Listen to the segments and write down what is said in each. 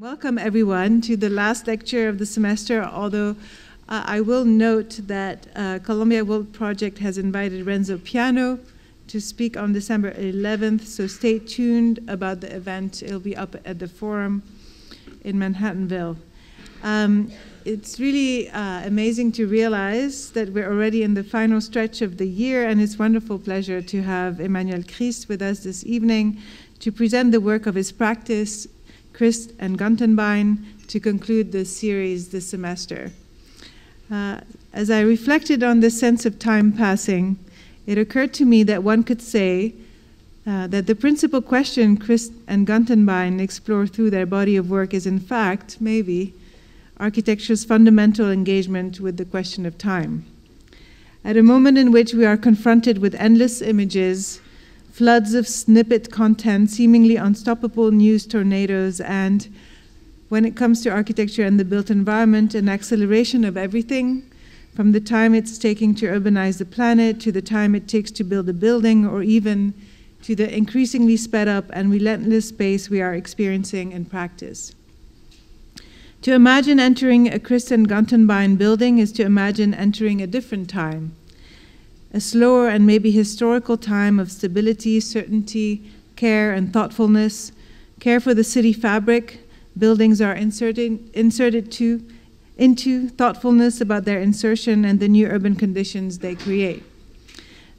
Welcome, everyone, to the last lecture of the semester, although uh, I will note that uh, Columbia World Project has invited Renzo Piano to speak on December 11th, so stay tuned about the event. It'll be up at the forum in Manhattanville. Um, it's really uh, amazing to realize that we're already in the final stretch of the year, and it's wonderful pleasure to have Emanuel Christ with us this evening to present the work of his practice Christ and Gantenbein to conclude the series this semester. Uh, as I reflected on this sense of time passing, it occurred to me that one could say uh, that the principal question Christ and Gantenbein explore through their body of work is, in fact, maybe, architecture's fundamental engagement with the question of time. At a moment in which we are confronted with endless images floods of snippet content, seemingly unstoppable news tornadoes, and when it comes to architecture and the built environment, an acceleration of everything from the time it's taking to urbanize the planet to the time it takes to build a building, or even to the increasingly sped up and relentless pace we are experiencing in practice. To imagine entering a Christ and Gantenbein building is to imagine entering a different time a slower and maybe historical time of stability, certainty, care, and thoughtfulness, care for the city fabric buildings are inserted, inserted to, into, thoughtfulness about their insertion and the new urban conditions they create.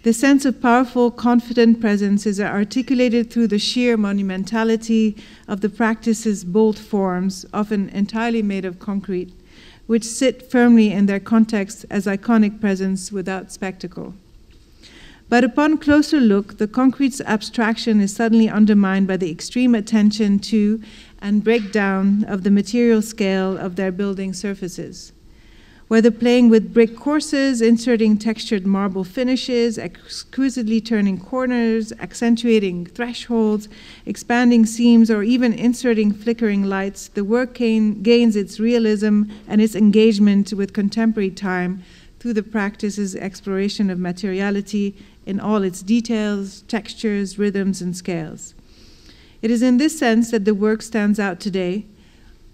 The sense of powerful, confident presence is articulated through the sheer monumentality of the practice's bold forms, often entirely made of concrete, which sit firmly in their context as iconic presence without spectacle. But upon closer look, the concrete's abstraction is suddenly undermined by the extreme attention to and breakdown of the material scale of their building surfaces. Whether playing with brick courses, inserting textured marble finishes, exquisitely turning corners, accentuating thresholds, expanding seams, or even inserting flickering lights, the work gains its realism and its engagement with contemporary time through the practice's exploration of materiality in all its details, textures, rhythms, and scales. It is in this sense that the work stands out today,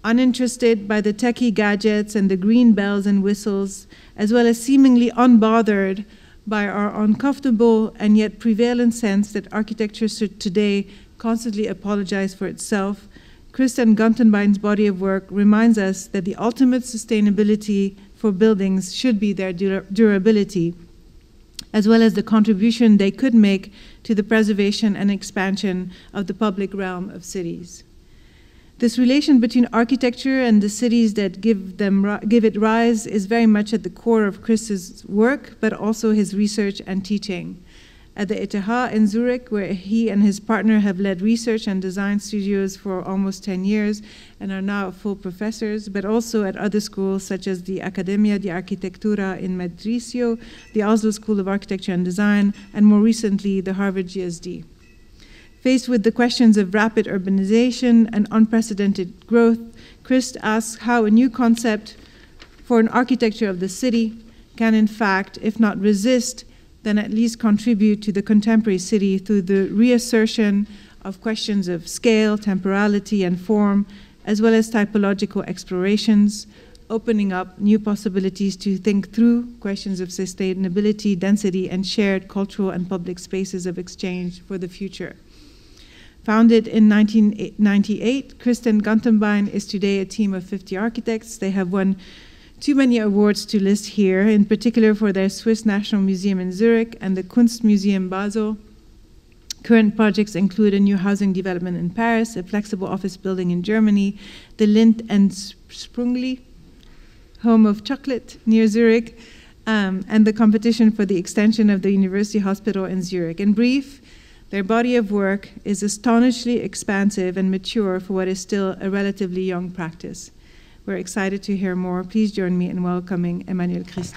uninterested by the techie gadgets and the green bells and whistles, as well as seemingly unbothered by our uncomfortable and yet prevalent sense that architecture should today constantly apologize for itself. Christ and Gantenbein's body of work reminds us that the ultimate sustainability for buildings should be their durability as well as the contribution they could make to the preservation and expansion of the public realm of cities. This relation between architecture and the cities that give, them, give it rise is very much at the core of Chris's work, but also his research and teaching at the ETH in Zurich, where he and his partner have led research and design studios for almost 10 years and are now full professors, but also at other schools such as the Accademia di Architettura in Mendrisio, the Oslo School of Architecture and Design, and more recently, the Harvard GSD. Faced with the questions of rapid urbanization and unprecedented growth, Christ asks how a new concept for an architecture of the city can, in fact, if not resist, then at least contribute to the contemporary city through the reassertion of questions of scale, temporality, and form, as well as typological explorations, opening up new possibilities to think through questions of sustainability, density, and shared cultural and public spaces of exchange for the future. Founded in 1998, Christ and Gantenbein is today a team of 50 architects. They have won too many awards to list here, in particular for their Swiss National Museum in Zurich and the Kunstmuseum Basel. Current projects include a new housing development in Paris, a flexible office building in Germany, the Lindt and Sprüngli, home of chocolate near Zurich, um, and the competition for the extension of the University Hospital in Zurich. In brief, their body of work is astonishingly expansive and mature for what is still a relatively young practice. We're excited to hear more. Please join me in welcoming Emanuel Christ.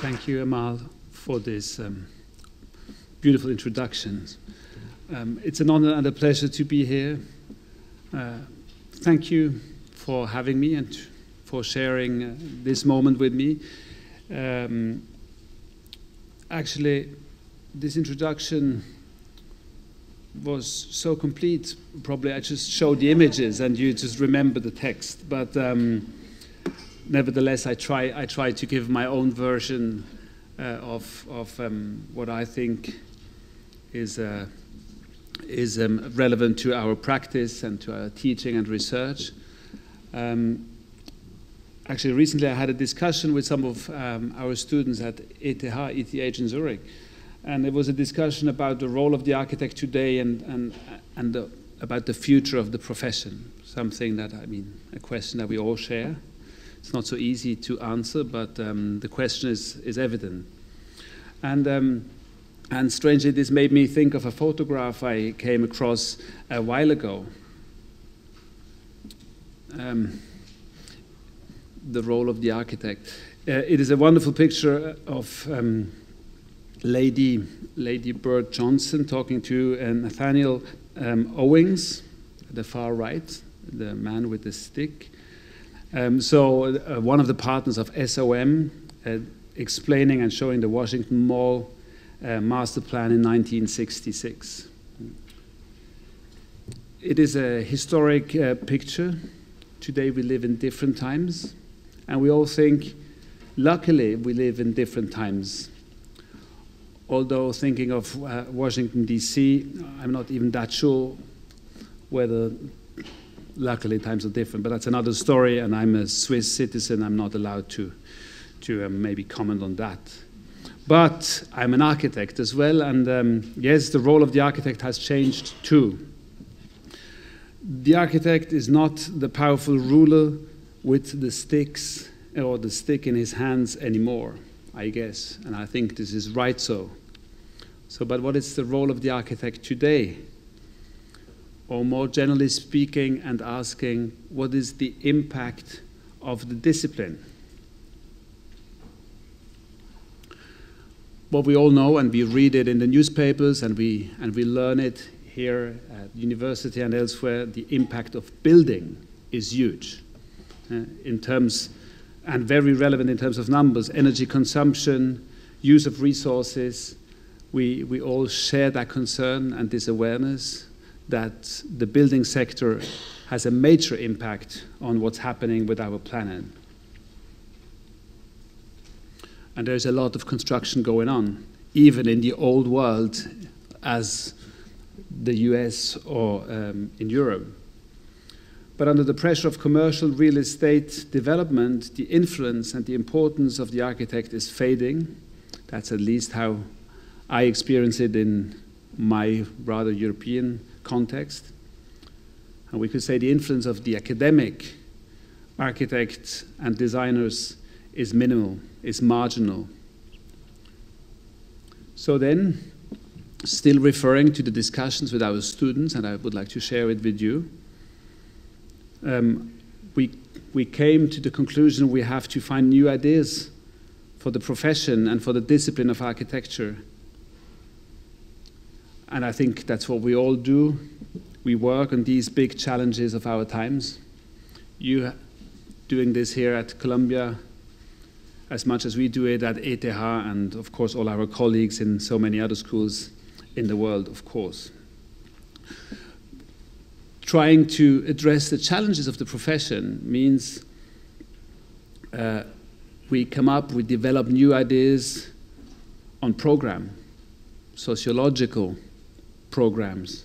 Thank you, Amale, for this um, beautiful introduction. Um, it's an honor and a pleasure to be here. Uh, thank you for having me and for sharing uh, this moment with me. Um, actually, this introduction was so complete. Probably I just showed the images and you just remember the text. But um, nevertheless, I try, I try to give my own version uh, of, of um, what I think is, uh, is um, relevant to our practice and to our teaching and research. Um, actually, recently I had a discussion with some of um, our students at ETH, ETH in Zurich and there was a discussion about the role of the architect today and, and, and the, about the future of the profession. Something that, I mean, a question that we all share. It's not so easy to answer, but um, the question is, is evident. And, um, and strangely, this made me think of a photograph I came across a while ago. Um, the role of the architect. Uh, it is a wonderful picture of um, Lady, Lady Bird Johnson talking to uh, Nathaniel um, Owings, the far right, the man with the stick. Um, so, uh, one of the partners of SOM uh, explaining and showing the Washington Mall uh, master plan in 1966. It is a historic uh, picture. Today we live in different times, and we all think, luckily, we live in different times although thinking of uh, Washington, D.C., I'm not even that sure whether, luckily, times are different. But that's another story, and I'm a Swiss citizen. I'm not allowed to, to um, maybe comment on that. But I'm an architect as well, and um, yes, the role of the architect has changed too. The architect is not the powerful ruler with the sticks or the stick in his hands anymore, I guess, and I think this is right so. So, but what is the role of the architect today? Or more generally speaking, and asking, what is the impact of the discipline? What we all know, and we read it in the newspapers, and we, and we learn it here at university and elsewhere, the impact of building is huge uh, in terms, and very relevant in terms of numbers, energy consumption, use of resources, we, we all share that concern and this awareness that the building sector has a major impact on what's happening with our planet. And there's a lot of construction going on, even in the old world, as the US or um, in Europe. But under the pressure of commercial real estate development, the influence and the importance of the architect is fading. That's at least how I experience it in my rather European context. And we could say the influence of the academic architects and designers is minimal, is marginal. So then, still referring to the discussions with our students, and I would like to share it with you, um, we, we came to the conclusion we have to find new ideas for the profession and for the discipline of architecture and I think that's what we all do. We work on these big challenges of our times. You doing this here at Columbia as much as we do it at ETH and of course all our colleagues in so many other schools in the world, of course. Trying to address the challenges of the profession means uh, we come up, we develop new ideas on program, sociological programs,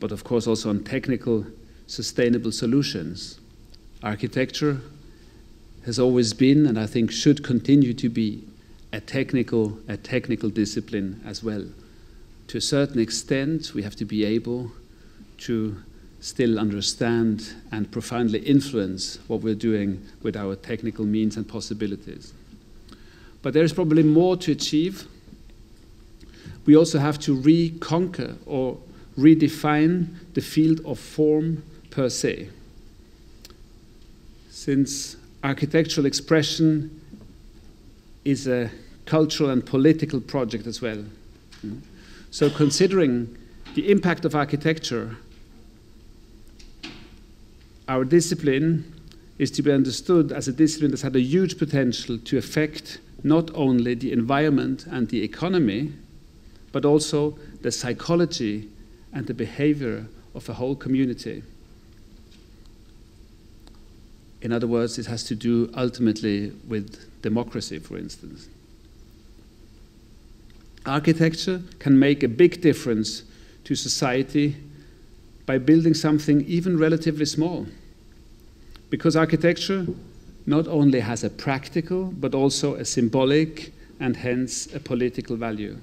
but of course also on technical, sustainable solutions. Architecture has always been, and I think should continue to be, a technical, a technical discipline as well. To a certain extent, we have to be able to still understand and profoundly influence what we're doing with our technical means and possibilities. But there is probably more to achieve we also have to reconquer or redefine the field of form per se. Since architectural expression is a cultural and political project as well. So, considering the impact of architecture, our discipline is to be understood as a discipline that's had a huge potential to affect not only the environment and the economy, but also the psychology and the behavior of a whole community. In other words, it has to do ultimately with democracy, for instance. Architecture can make a big difference to society by building something even relatively small. Because architecture not only has a practical, but also a symbolic and hence a political value.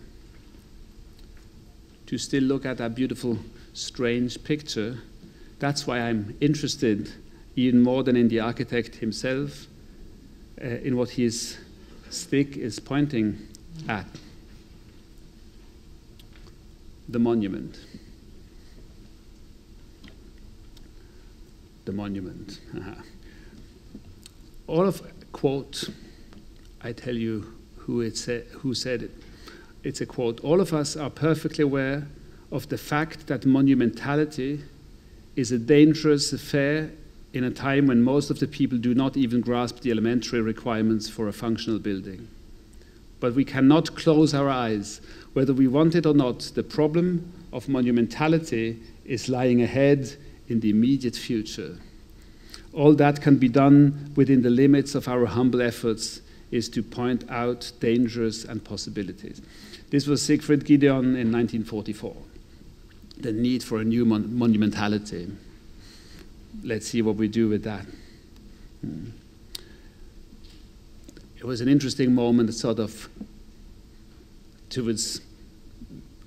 To still look at that beautiful, strange picture, that's why I'm interested, even more than in the architect himself, uh, in what his stick is pointing at the monument. The monument. All of quote, I tell you who it said, who said it. It's a quote. All of us are perfectly aware of the fact that monumentality is a dangerous affair in a time when most of the people do not even grasp the elementary requirements for a functional building. But we cannot close our eyes. Whether we want it or not, the problem of monumentality is lying ahead in the immediate future. All that can be done within the limits of our humble efforts is to point out dangers and possibilities. This was Siegfried Giedion in 1944. The need for a new mon monumentality. Let's see what we do with that. Hmm. It was an interesting moment, sort of towards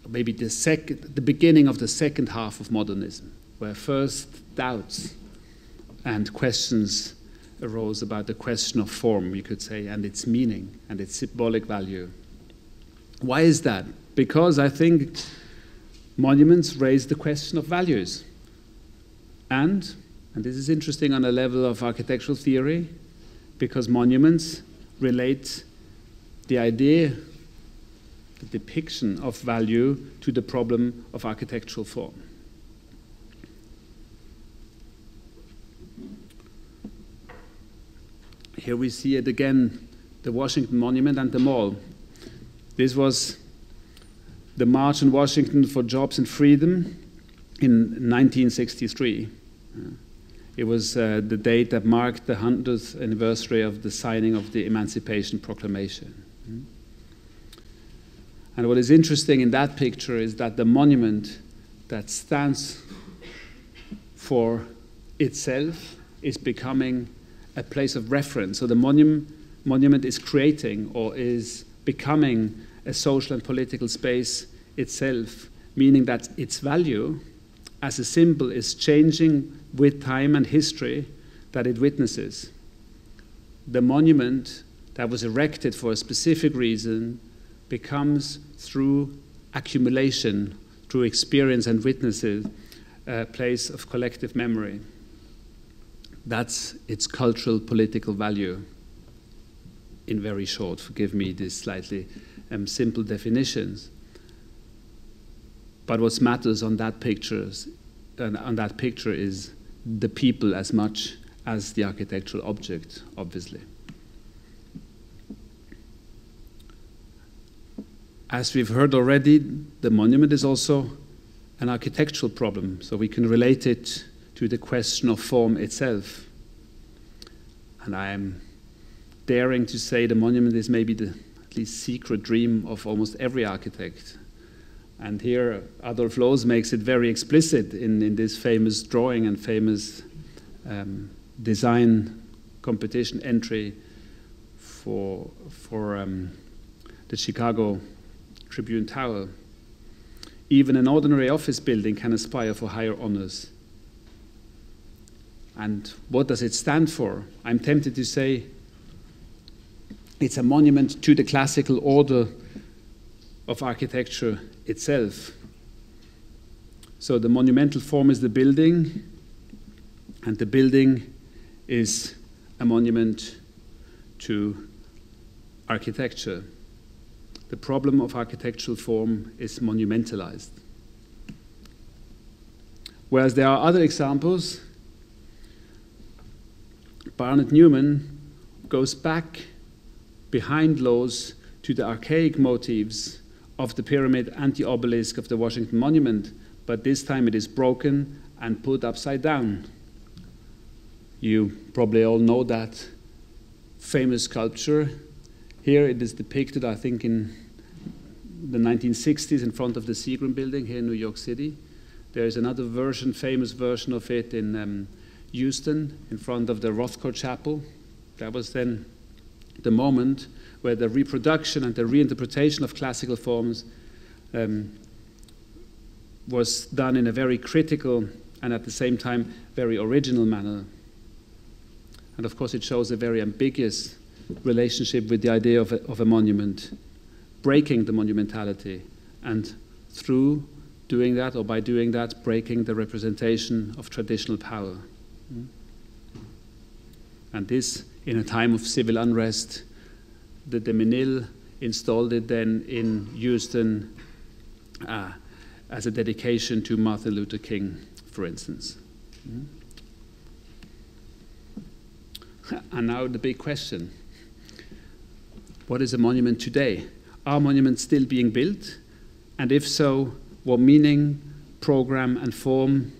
maybe the second, the beginning of the second half of modernism, where first doubts and questions arose about the question of form, you could say, and its meaning and its symbolic value. Why is that? Because I think monuments raise the question of values. And, and this is interesting on a level of architectural theory, because monuments relate the idea, the depiction of value to the problem of architectural form. Here we see it again, the Washington Monument and the Mall. This was the March in Washington for Jobs and Freedom in 1963. It was uh, the date that marked the 100th anniversary of the signing of the Emancipation Proclamation. And what is interesting in that picture is that the monument that stands for itself is becoming a place of reference. So the monument, monument is creating or is becoming a social and political space itself, meaning that its value as a symbol is changing with time and history that it witnesses. The monument that was erected for a specific reason becomes through accumulation, through experience and witnesses, a place of collective memory. That's its cultural political value. In very short, forgive me this slightly um, simple definitions. But what matters on that picture, on that picture is the people as much as the architectural object, obviously. As we've heard already, the monument is also an architectural problem, so we can relate it to the question of form itself. And I am daring to say the monument is maybe the at least secret dream of almost every architect. And here Adolf Loos makes it very explicit in, in this famous drawing and famous um, design competition entry for, for um, the Chicago Tribune Tower. Even an ordinary office building can aspire for higher honors. And what does it stand for? I'm tempted to say it's a monument to the classical order of architecture itself. So the monumental form is the building, and the building is a monument to architecture. The problem of architectural form is monumentalized. Whereas there are other examples Barnett Newman goes back behind Loos to the archaic motifs of the pyramid and the obelisk of the Washington Monument but this time it is broken and put upside down. You probably all know that famous sculpture. Here it is depicted, I think, in the 1960s in front of the Seagram building here in New York City. There is another version, famous version of it in um, Houston in front of the Rothko Chapel. That was then the moment where the reproduction and the reinterpretation of classical forms um, was done in a very critical and at the same time very original manner. And of course, it shows a very ambiguous relationship with the idea of a, of a monument, breaking the monumentality, and through doing that, or by doing that, breaking the representation of traditional power. And this, in a time of civil unrest, the de Menil installed it then in Houston uh, as a dedication to Martin Luther King, for instance. Hmm? And now the big question What is a monument today? Are monuments still being built? And if so, what meaning, program, and form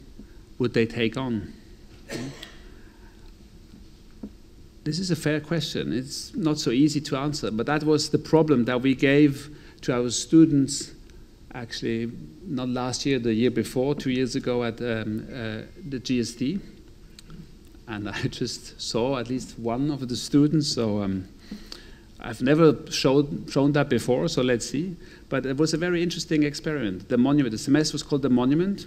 would they take on? This is a fair question. It's not so easy to answer, but that was the problem that we gave to our students actually, not last year, the year before, two years ago at um, uh, the GSD and I just saw at least one of the students. So um, I've never showed, shown that before, so let's see. But it was a very interesting experiment. The monument, the semester was called The Monument.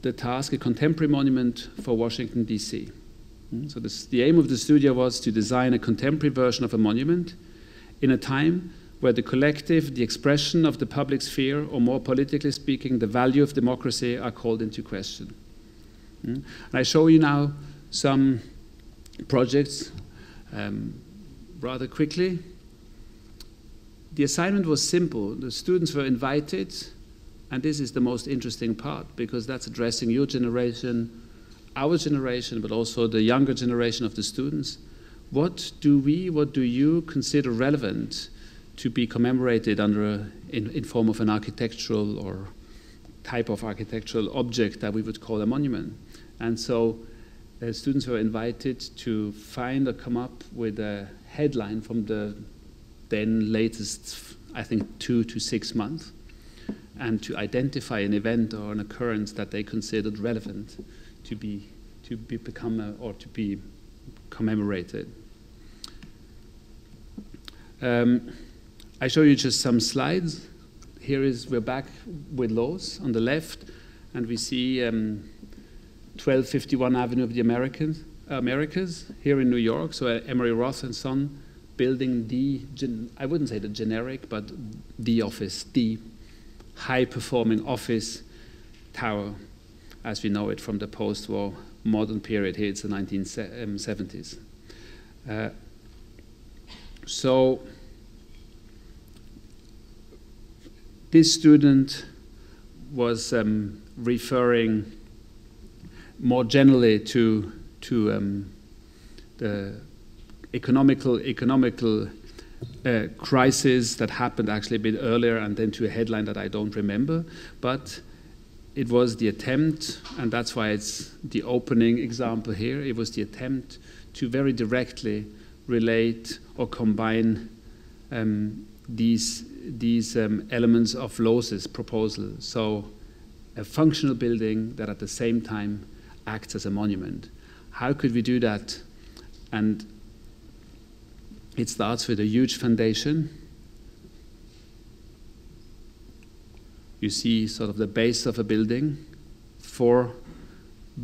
The task, a contemporary monument for Washington, D.C. Hmm, so this, the aim of the studio was to design a contemporary version of a monument in a time where the collective, the expression of the public sphere, or more politically speaking, the value of democracy are called into question. Mm. And I show you now some projects um, rather quickly. The assignment was simple. The students were invited, and this is the most interesting part because that's addressing your generation, our generation, but also the younger generation of the students. What do we, what do you consider relevant to be commemorated under a, in, in form of an architectural or type of architectural object that we would call a monument? And so uh, students were invited to find or come up with a headline from the then latest, I think, two to six months, and to identify an event or an occurrence that they considered relevant to be to be become a, or to be commemorated. Um, I show you just some slides. Here is we're back with Loos on the left, and we see. Um, 1251 Avenue of the Americans, Americas here in New York. So uh, Emery Roth and Son building the, I wouldn't say the generic, but the office, the high performing office tower as we know it from the post war modern period. Here it's the 1970s. Uh, so this student was um, referring more generally to, to um, the economical, economical uh, crisis that happened actually a bit earlier and then to a headline that I don't remember. But it was the attempt, and that's why it's the opening example here, it was the attempt to very directly relate or combine um, these, these um, elements of Loos's proposal. So a functional building that at the same time acts as a monument. How could we do that? And it starts with a huge foundation. You see sort of the base of a building, four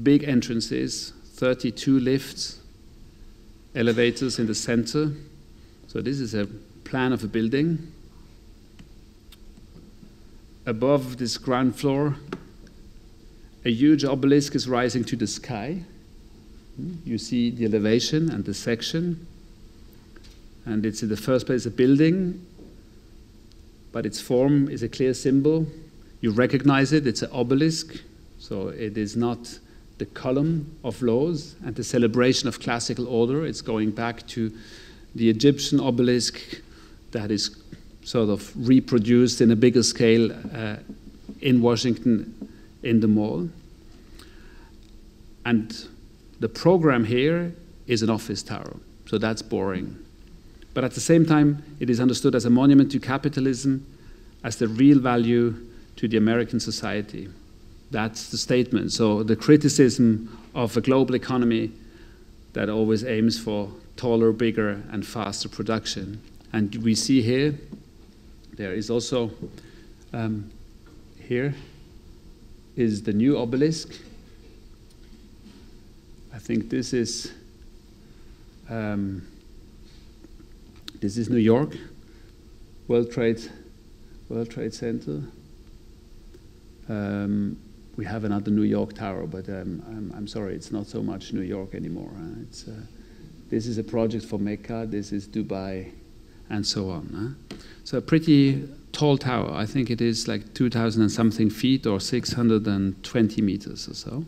big entrances, 32 lifts, elevators in the center. So this is a plan of a building. Above this ground floor, a huge obelisk is rising to the sky. You see the elevation and the section. And it's in the first place a building, but its form is a clear symbol. You recognize it, it's an obelisk, so it is not the column of Loos and the celebration of classical order. It's going back to the Egyptian obelisk that is sort of reproduced in a bigger scale uh, in Washington in the mall. And the program here is an office tower, so that's boring. But at the same time, it is understood as a monument to capitalism, as the real value to the American society. That's the statement. So the criticism of a global economy that always aims for taller, bigger, and faster production. And we see here, there is also, um, here is the new obelisk. I think this is, um, this is New York, World Trade, World Trade Center. Um, we have another New York tower, but um, I'm, I'm, sorry, it's not so much New York anymore. Uh, it's, uh, this is a project for Mecca, this is Dubai, and so on. Uh. So a pretty tall tower. I think it is like 2,000 and something feet or 620 meters or so.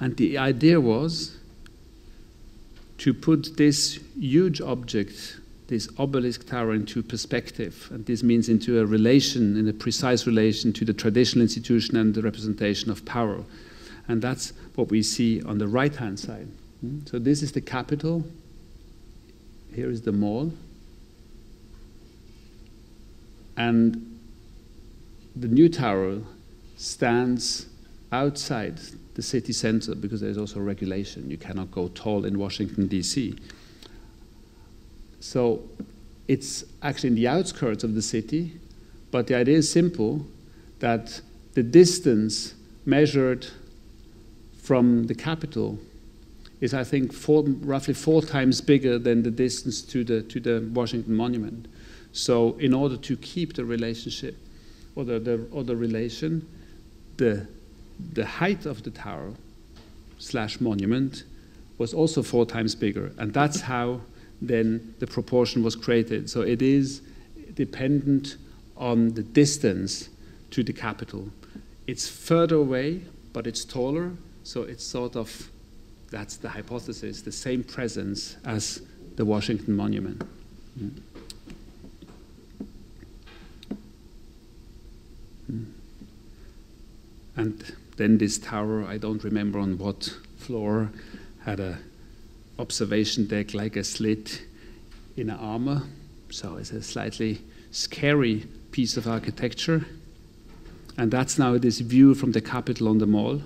And the idea was to put this huge object this obelisk tower into perspective. And this means into a relation, in a precise relation to the traditional institution and the representation of power. And that's what we see on the right hand side. Hmm? So this is the Capitol. Here is the mall. And the new tower stands outside the city center because there's also regulation. You cannot go tall in Washington, D.C. So it's actually in the outskirts of the city, but the idea is simple that the distance measured from the capital is, I think, four, roughly four times bigger than the distance to the, to the Washington Monument. So, in order to keep the relationship or the, the, or the relation, the, the height of the tower slash monument was also four times bigger. And that's how then the proportion was created. So it is dependent on the distance to the capital. It's further away, but it's taller, so it's sort of, that's the hypothesis, the same presence as the Washington Monument. Mm. Mm. And then this tower, I don't remember on what floor, had a observation deck like a slit in an armor. So it's a slightly scary piece of architecture. And that's now this view from the Capitol on the mall.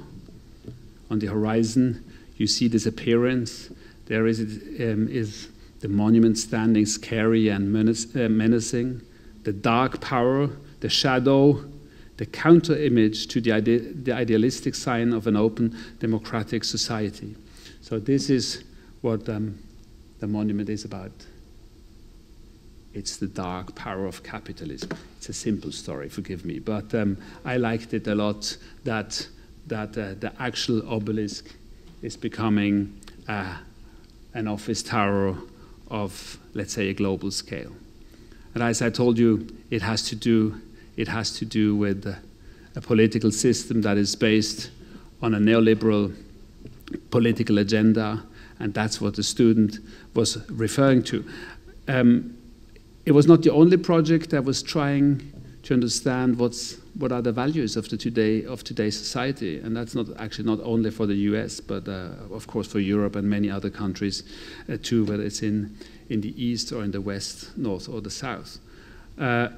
On the horizon, you see this appearance. There is, um, is the monument standing scary and uh, menacing. The dark power, the shadow, the counter image to the, ide the idealistic sign of an open democratic society. So, this is what um, the monument is about. It's the dark power of capitalism. It's a simple story, forgive me, but um, I liked it a lot that, that uh, the actual obelisk is becoming uh, an office tower of, let's say, a global scale. And as I told you, it has to do, it has to do with a political system that is based on a neoliberal political agenda and that's what the student was referring to. Um, it was not the only project that was trying to understand what's, what are the values of the today of today's society, and that's not actually not only for the U.S., but uh, of course for Europe and many other countries uh, too, whether it's in in the east or in the west, north or the south. Uh,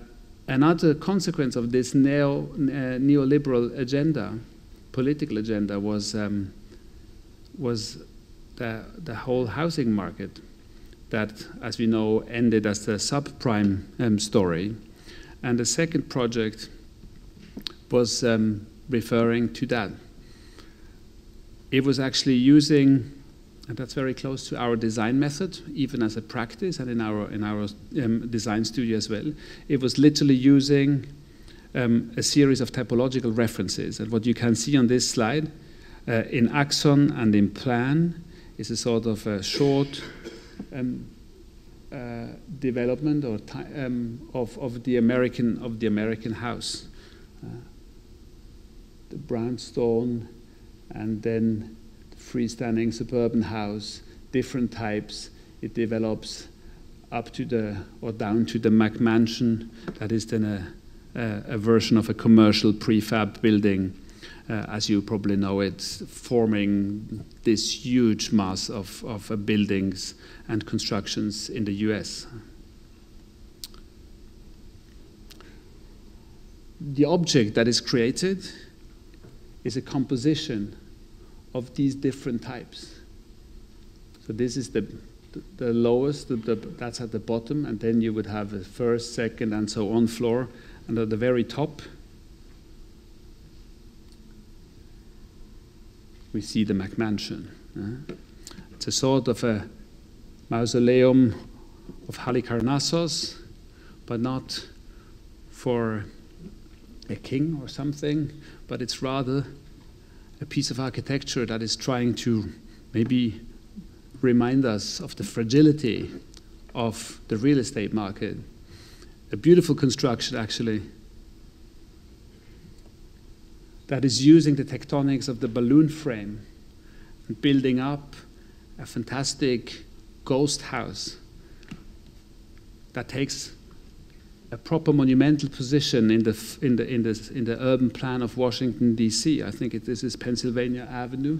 another consequence of this neo, uh, neoliberal agenda, political agenda, was um, was the, the whole housing market that, as we know, ended as the subprime um, story. And the second project was um, referring to that. It was actually using, and that's very close to our design method, even as a practice and in our, in our um, design studio as well. It was literally using um, a series of typological references. And what you can see on this slide, uh, in Axon and in Plan, is a sort of a short um, uh, development or um, of, of the American of the American house. Uh, the brownstone, and then the freestanding suburban house, different types. It develops up to the or down to the McMansion. That is then a, a, a version of a commercial prefab building, uh, as you probably know it, forming this huge mass of, of uh, buildings and constructions in the US. The object that is created is a composition of these different types. So this is the, the, lowest, the, the, that's at the bottom, and then you would have a first, second, and so on floor. And at the very top, we see the McMansion. Uh, it's a sort of a mausoleum of Halicarnassos, but not for a king or something, but it's rather a piece of architecture that is trying to maybe remind us of the fragility of the real estate market. A beautiful construction, actually, that is using the tectonics of the balloon frame and building up a fantastic ghost house that takes a proper monumental position in the, in the, in the, in the urban plan of Washington, D.C. I think it, this is Pennsylvania Avenue.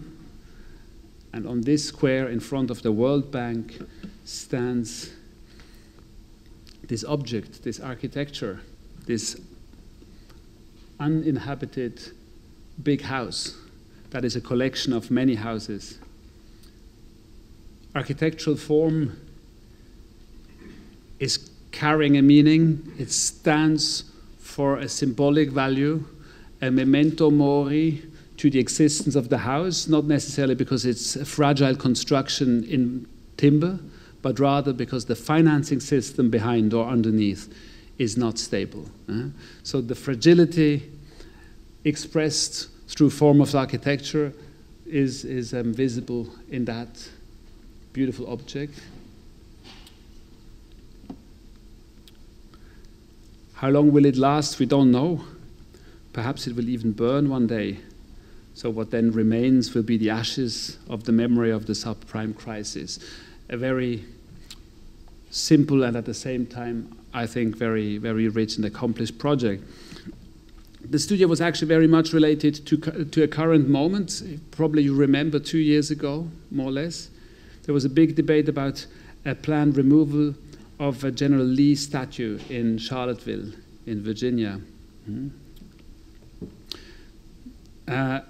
And on this square in front of the World Bank stands this object, this architecture, this uninhabited big house that is a collection of many houses. Architectural form is carrying a meaning, it stands for a symbolic value, a memento mori to the existence of the house, not necessarily because it's a fragile construction in timber, but rather because the financing system behind or underneath is not stable. So the fragility expressed through form of architecture is, is um, visible in that beautiful object. How long will it last? We don't know. Perhaps it will even burn one day. So, what then remains will be the ashes of the memory of the subprime crisis. A very simple and at the same time, I think, very, very rich and accomplished project. The studio was actually very much related to, to a current moment. Probably you remember two years ago, more or less, there was a big debate about a planned removal of a General Lee statue in Charlottesville, in Virginia. Mm-hmm. Uh,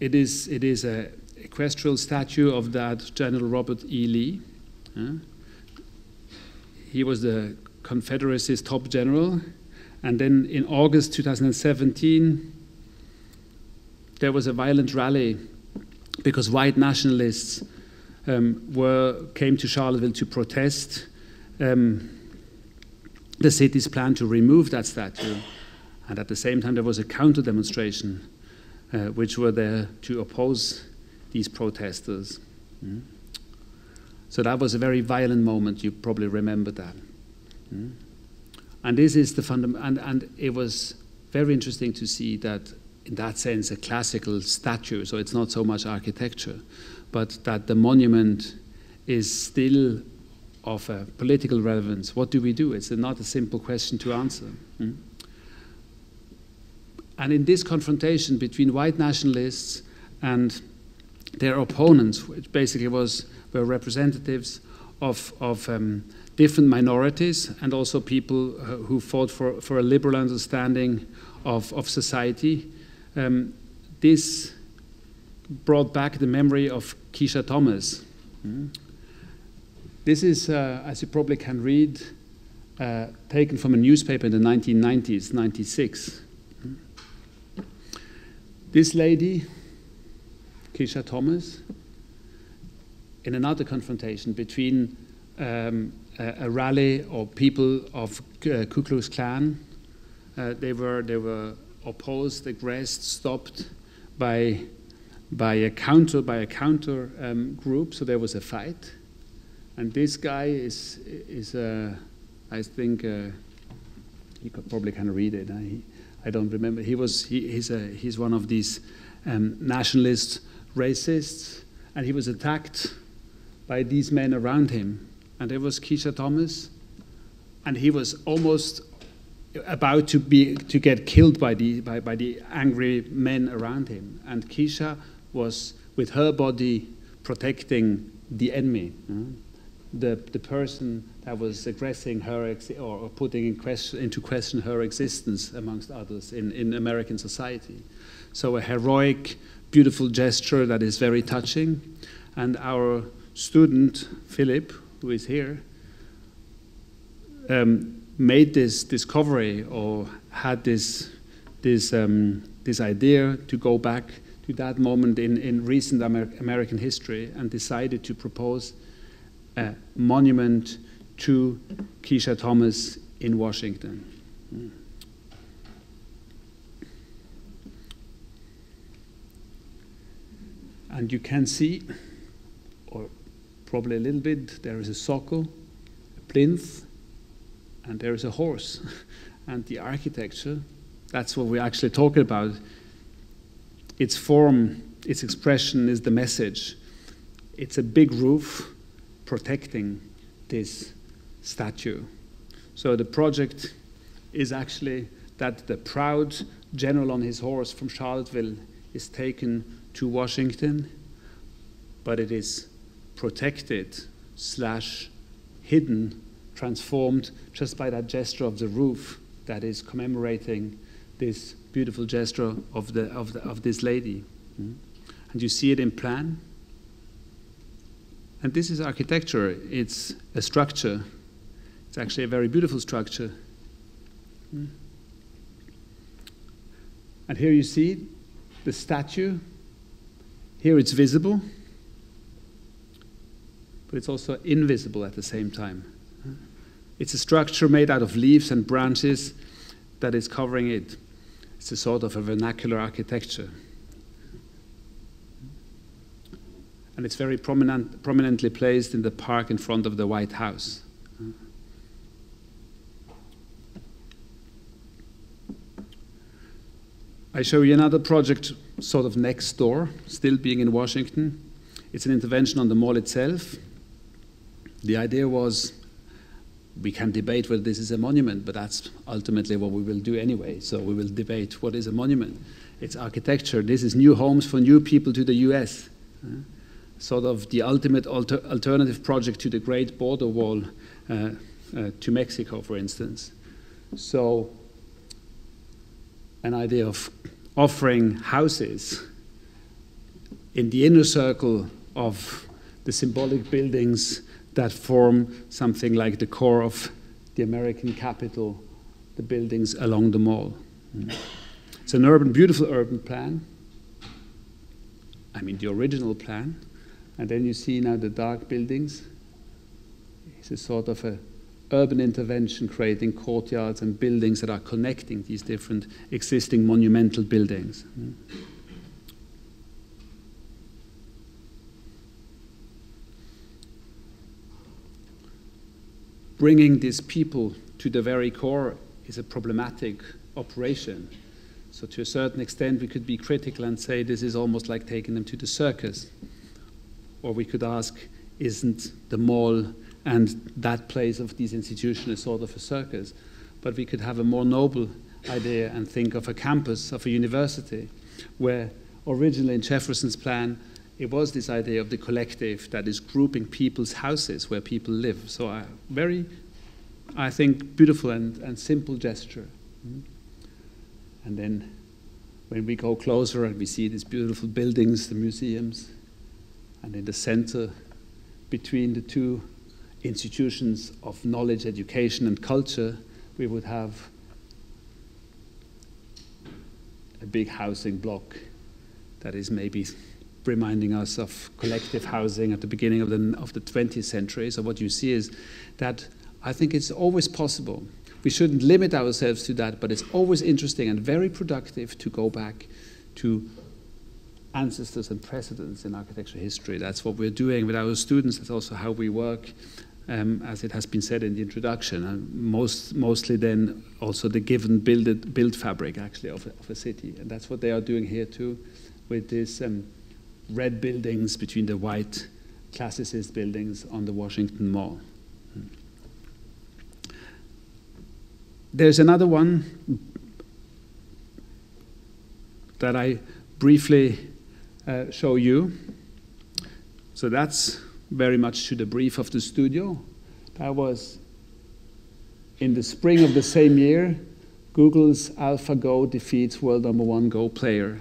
it is it is a equestrial statue of that General Robert E. Lee. Uh, he was the Confederacy's top general, and then in August 2017, there was a violent rally because white nationalists um, were, came to Charlottesville to protest um, the city's plan to remove that statue. And at the same time, there was a counter demonstration uh, which were there to oppose these protesters. Mm. So that was a very violent moment. You probably remember that. Mm. And this is the fundamental, and, and it was very interesting to see that, in that sense, a classical statue, so it's not so much architecture, but that the monument is still of a political relevance. What do we do? It's not a simple question to answer. Hmm? And in this confrontation between white nationalists and their opponents, which basically was were representatives of, of um, different minorities and also people uh, who fought for, for a liberal understanding of, of society, um, this brought back the memory of Keshia Thomas. Mm. This is, uh, as you probably can read, uh, taken from a newspaper in the 1990s, 96. Mm. This lady, Keshia Thomas, in another confrontation between um, a, rally of people of uh, Ku Klux Klan, uh, they were they were opposed, aggressed, stopped by by a counter by a counter um, group. So there was a fight, and this guy is is uh, I think uh, you could probably of read it. I, I don't remember. He was he, he's a he's one of these um, nationalist racists, and he was attacked by these men around him, and there was Keshia Thomas, and he was almost about to be to get killed by the by, by the angry men around him, and Keshia was with her body protecting the enemy, uh, the the person that was aggressing her or, putting in question, into question her existence amongst others in, in American society. So a heroic, beautiful gesture that is very touching, and our student Philip, who is here, um, made this discovery or had this this um, this idea to go back to that moment in, in recent Amer American history and decided to propose a monument to Keshia Thomas in Washington. And you can see, or probably a little bit, there is a socle, a plinth, and there is a horse. and the architecture, that's what we're actually talking about. Its form, its expression is the message. It's a big roof protecting this statue. So the project is actually that the proud general on his horse from Charlottesville is taken to Washington, but it is protected slash hidden, transformed just by that gesture of the roof that is commemorating this beautiful gesture of, the, of, the, of this lady. Mm. And you see it in plan. And this is architecture, it's a structure it's actually a very beautiful structure. Hmm. And here you see the statue. Here it's visible, but it's also invisible at the same time. It's a structure made out of leaves and branches that is covering it. It's a sort of a vernacular architecture. And it's very prominent, prominently placed in the park in front of the White House. I show you another project sort of next door, still being in Washington. It's an intervention on the mall itself. The idea was we can debate whether this is a monument, but that's ultimately what we will do anyway. So we will debate what is a monument. It's architecture. This is new homes for new people to the US. Uh, sort of the ultimate alter alternative project to the Great Border Wall uh, uh, to Mexico, for instance. So an idea of offering houses in the inner circle of the symbolic buildings that form something like the core of the American capital, the buildings along the mall. Mm. It's an urban, beautiful urban plan. I mean, the original plan. And then you see now the dark buildings. It's a sort of a urban intervention creating courtyards and buildings that are connecting these different existing monumental buildings. Bringing these people to the very core is a problematic operation. So, to a certain extent, we could be critical and say this is almost like taking them to the circus. Or we could ask, isn't the mall and that place of these institutions sort of a circus. But we could have a more noble idea and think of a campus of a university where originally in Jefferson's plan it was this idea of the collective that is grouping people's houses where people live. So a very, I think, beautiful and, and simple gesture. Mm-hmm. And then when we go closer and we see these beautiful buildings, the museums, and in the center between the two institutions of knowledge, education, and culture, we would have a big housing block that is maybe reminding us of collective housing at the beginning of the, of the 20th century. So, what you see is that I think it's always possible. We shouldn't limit ourselves to that, but it's always interesting and very productive to go back to ancestors and precedents in architecture history. That's what we're doing with our students. That's also how we work um, as it has been said in the introduction, and most, mostly then also the given build, build fabric actually of of a, city. And that's what they are doing here too with this um, red buildings between the white classicist buildings on the Washington Mall. There's another one that I briefly uh, show you. So that's very much to the brief of the studio. That was in the spring of the same year, Google's AlphaGo defeats world number one Go player.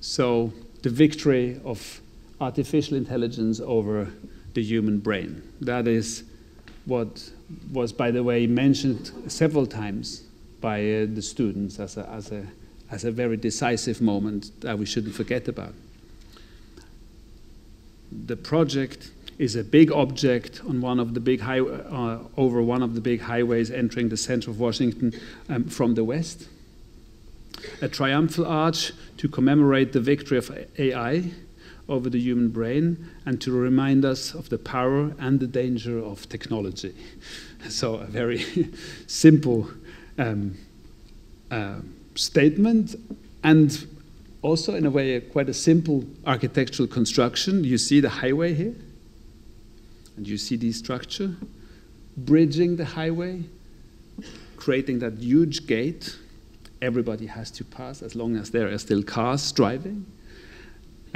So the victory of artificial intelligence over the human brain. That is what was, by the way, mentioned several times by uh, the students as a, as, a, as a very decisive moment that we shouldn't forget about. The project is a big object on one of the big high, uh, over one of the big highways entering the center of Washington um, from the west. A triumphal arch to commemorate the victory of AI over the human brain and to remind us of the power and the danger of technology. So, a very simple um, uh, statement, and also, in a way, quite a simple architectural construction. You see the highway here, and you see the structure bridging the highway, creating that huge gate everybody has to pass as long as there are still cars driving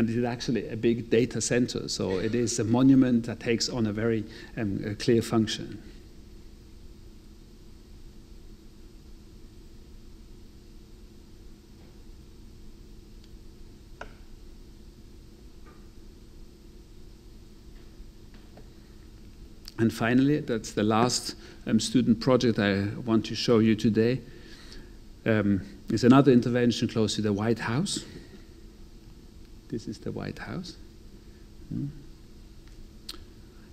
and it is actually a big data center. So it is a monument that takes on a very um, a clear function. And finally, that's the last um, student project I want to show you today. Um, is another intervention close to the White House. This is the White House. Hmm.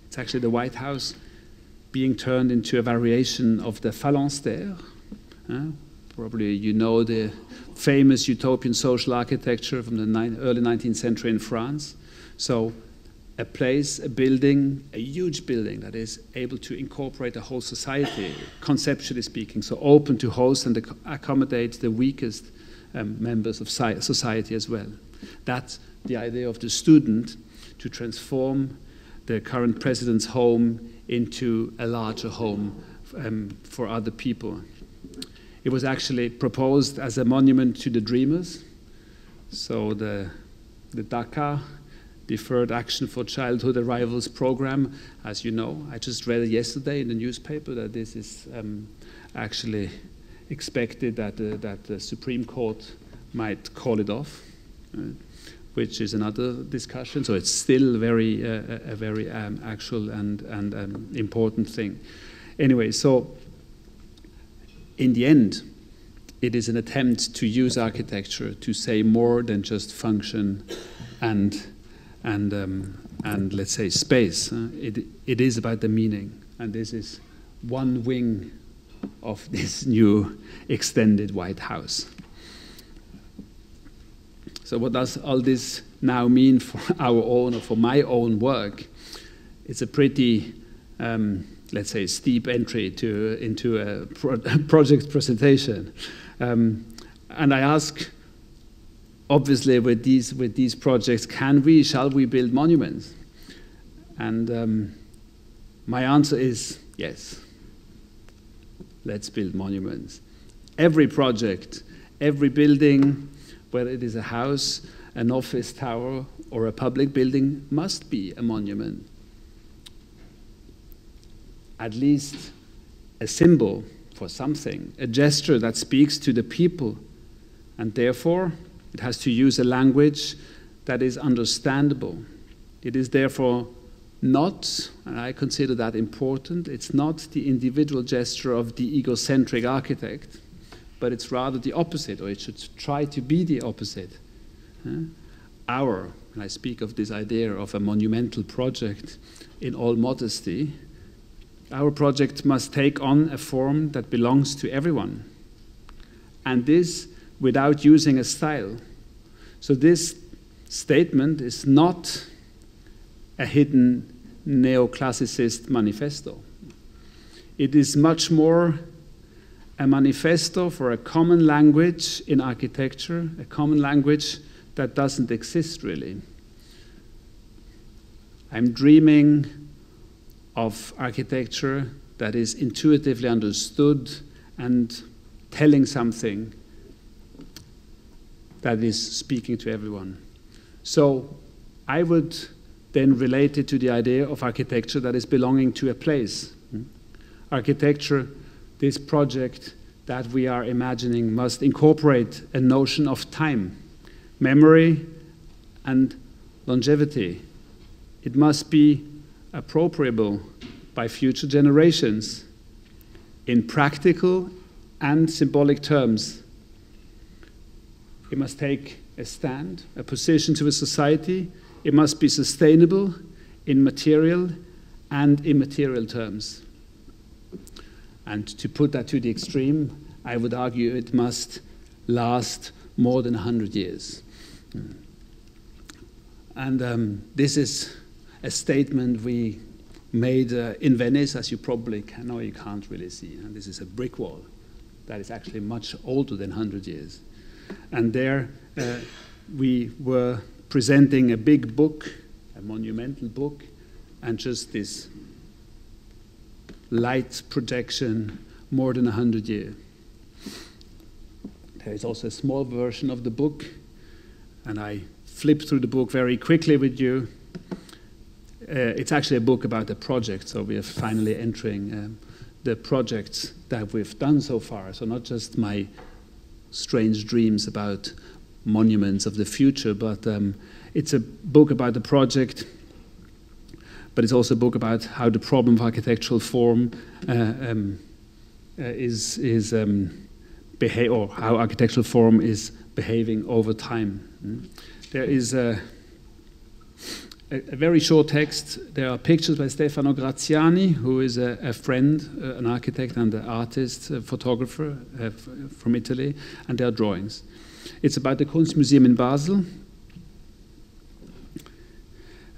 It's actually the White House being turned into a variation of the phalanstère. Uh, probably you know the famous utopian social architecture from the early 19th century in France. So a place, a building, a huge building that is able to incorporate a whole society, conceptually speaking, so open to host and accommodate the weakest um, members of society as well. That's the idea of the student to transform the current president's home into a larger home um, for other people. It was actually proposed as a monument to the dreamers. So the, the DACA, Deferred Action for Childhood Arrivals program, as you know, I just read yesterday in the newspaper that this is um, actually expected that, uh, that the Supreme Court might call it off. Uh, which is another discussion. So it's still very uh, a very um, actual and and um, important thing. Anyway, so in the end, it is an attempt to use architecture to say more than just function and and um, and let's say space. It it is about the meaning, and this is one wing of this new extended White House. So, what does all this now mean for our own or for my own work? It's a pretty, um, let's say, steep entry to, into a pro project presentation. Um, and I ask, obviously, with these, with these projects, can we, shall we build monuments? And um, my answer is yes. Let's build monuments. Every project, every building, whether it is a house, an office tower, or a public building, must be a monument. At least a symbol for something, a gesture that speaks to the people, and therefore it has to use a language that is understandable. It is therefore not, and I consider that important, it's not the individual gesture of the egocentric architect but it's rather the opposite, or it should try to be the opposite. Uh, our, and I speak of this idea of a monumental project in all modesty, our project must take on a form that belongs to everyone. And this without using a style. So this statement is not a hidden neoclassicist manifesto. It is much more a manifesto for a common language in architecture, a common language that doesn't exist really. I'm dreaming of architecture that is intuitively understood and telling something that is speaking to everyone. So I would then relate it to the idea of architecture that is belonging to a place. Hmm? Architecture, this project that we are imagining, must incorporate a notion of time, memory, and longevity. It must be appropriable by future generations in practical and symbolic terms. It must take a stand, a position to a society. It must be sustainable in material and immaterial terms. And to put that to the extreme, I would argue it must last more than 100 years. And um, this is a statement we made uh, in Venice, as you probably can, no, you can't really see. And this is a brick wall that is actually much older than 100 years. And there uh, we were presenting a big book, a monumental book, and just this light projection more than 100 years. There is also a small version of the book, and I flipped through the book very quickly with you. Uh, it's actually a book about the project, so we are finally entering um, the projects that we've done so far. So, not just my strange dreams about monuments of the future, but um, it's a book about the project, but it's also a book about how the problem of architectural form uh, um, uh, is, is um, or how architectural form is behaving over time. Mm. There is a, a, a, very short text. There are pictures by Stefano Graziani, who is a, a friend, uh, an architect and an artist, a photographer uh, from Italy, and there are drawings. It's about the Kunstmuseum in Basel.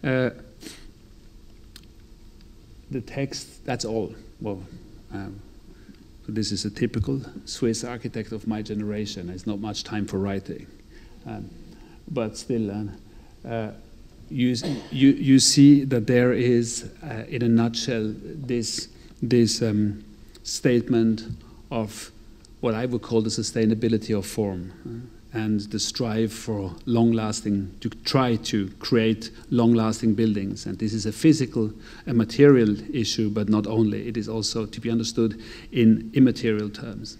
Uh, the text, that's all. Well, um, this is a typical Swiss architect of my generation. There's not much time for writing. Um, but still, uh, uh, you, you, you see that there is, uh, in a nutshell, this, this um, statement of what I would call the sustainability of form uh, and the strive for long lasting, to try to create long lasting buildings. And this is a physical, a material issue, but not only, it is also to be understood in immaterial terms.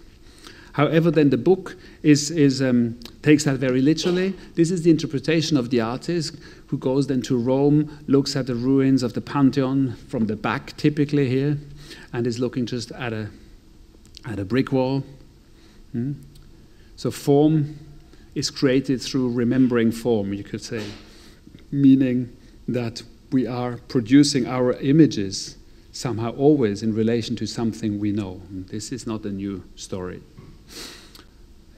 However, then the book is, is, um, takes that very literally. This is the interpretation of the artist who goes then to Rome, looks at the ruins of the Pantheon from the back, typically here, and is looking just at a, at a brick wall. Hmm? So, form is created through remembering form, you could say, meaning that we are producing our images somehow always in relation to something we know. This is not a new story.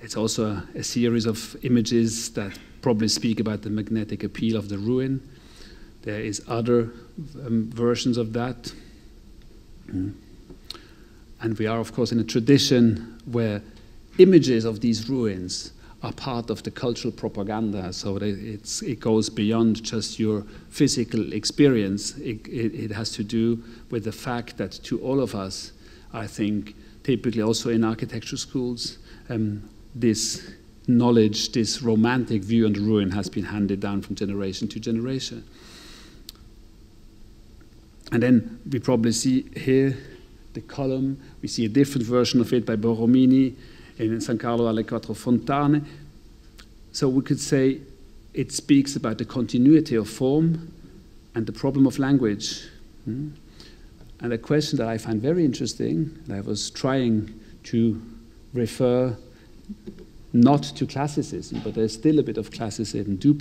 It's also a, series of images that probably speak about the magnetic appeal of the ruin. There is other um, versions of that. Mm. And we are, of course, in a tradition where images of these ruins are part of the cultural propaganda. So it goes beyond just your physical experience. It, it, it, has to do with the fact that to all of us, I think, typically also in architecture schools, um, this knowledge, this romantic view on the ruin has been handed down from generation to generation. And then we probably see here the column. We see a different version of it by Borromini in San Carlo alle Quattro Fontane. So we could say it speaks about the continuity of form and the problem of language. Hmm? And a question that I find very interesting, and I was trying to refer not to classicism, but there's still a bit of classicism. Do,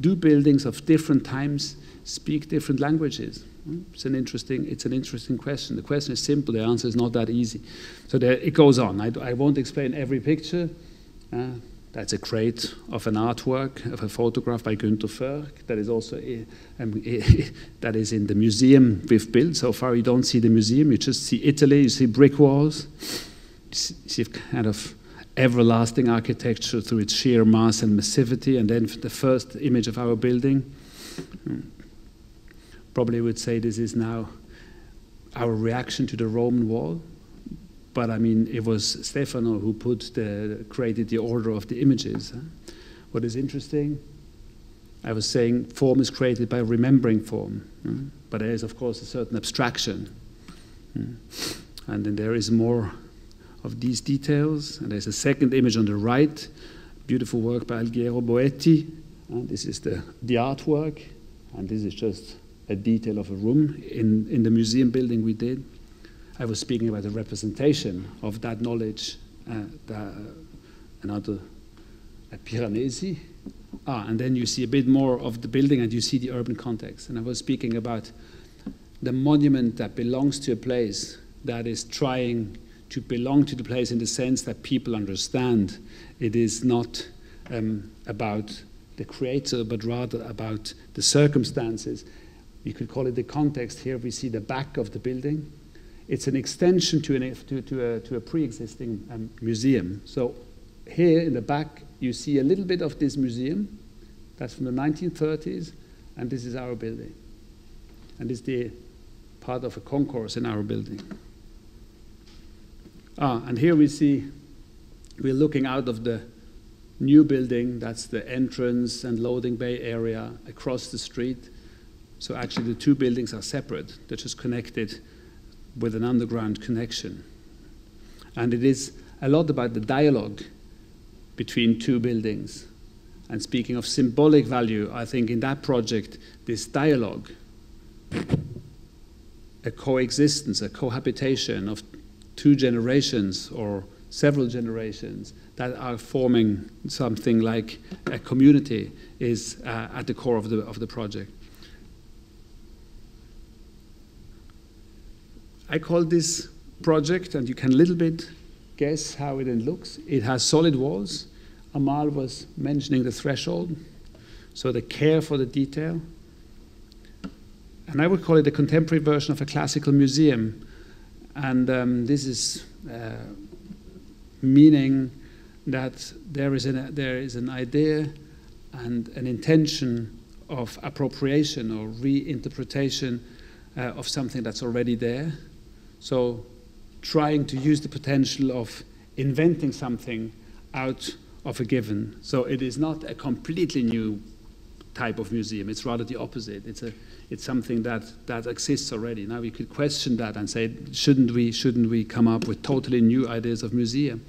do buildings of different times speak different languages? It's an interesting, it's an interesting question. The question is simple. The answer is not that easy. So there, it goes on. I, I won't explain every picture. Uh, that's a crate of an artwork of a photograph by Günter Förg. That is also um, that is in the museum we've built. So far, you don't see the museum. You just see Italy. You see brick walls. You see kind of everlasting architecture through its sheer mass and massivity, and then the first image of our building. Hmm. Probably would say this is now our reaction to the Roman wall. But I mean, it was Stefano who put the, created the order of the images. What is interesting, I was saying form is created by remembering form, but there is, of course, a certain abstraction. Hmm? And then there is more of these details. And there's a second image on the right, beautiful work by Alighiero Boetti. And this is the, the artwork, and this is just a detail of a room in, in the museum building we did. I was speaking about the representation of that knowledge, uh, the, another a Piranesi. Ah, and then you see a bit more of the building and you see the urban context. And I was speaking about the monument that belongs to a place that is trying to belong to the place in the sense that people understand it is not um, about the creator, but rather about the circumstances. You could call it the context. Here we see the back of the building. It's an extension to, an, to, to a, to a pre existing um, museum. So here in the back, you see a little bit of this museum. That's from the 1930s, and this is our building. And it's the part of a concourse in our building. Ah, and here we see we're looking out of the new building. That's the entrance and loading bay area across the street. So actually, the two buildings are separate. They're just connected with an underground connection. And it is a lot about the dialogue between two buildings. And speaking of symbolic value, I think in that project, this dialogue, a coexistence, a cohabitation of two generations or several generations that are forming something like a community is uh, at the core of the, of the project. I call this project, and you can a little bit guess how it looks. It has solid walls. Amale was mentioning the threshold, so the care for the detail. And I would call it a contemporary version of a classical museum and um, this is uh, meaning that there is, an, there is an idea and an intention of appropriation or reinterpretation uh, of something that's already there. So, trying to use the potential of inventing something out of a given. So, it is not a completely new type of museum, it's rather the opposite. It's a it's something that, that exists already. Now we could question that and say, shouldn't we, shouldn't we come up with totally new ideas of museum?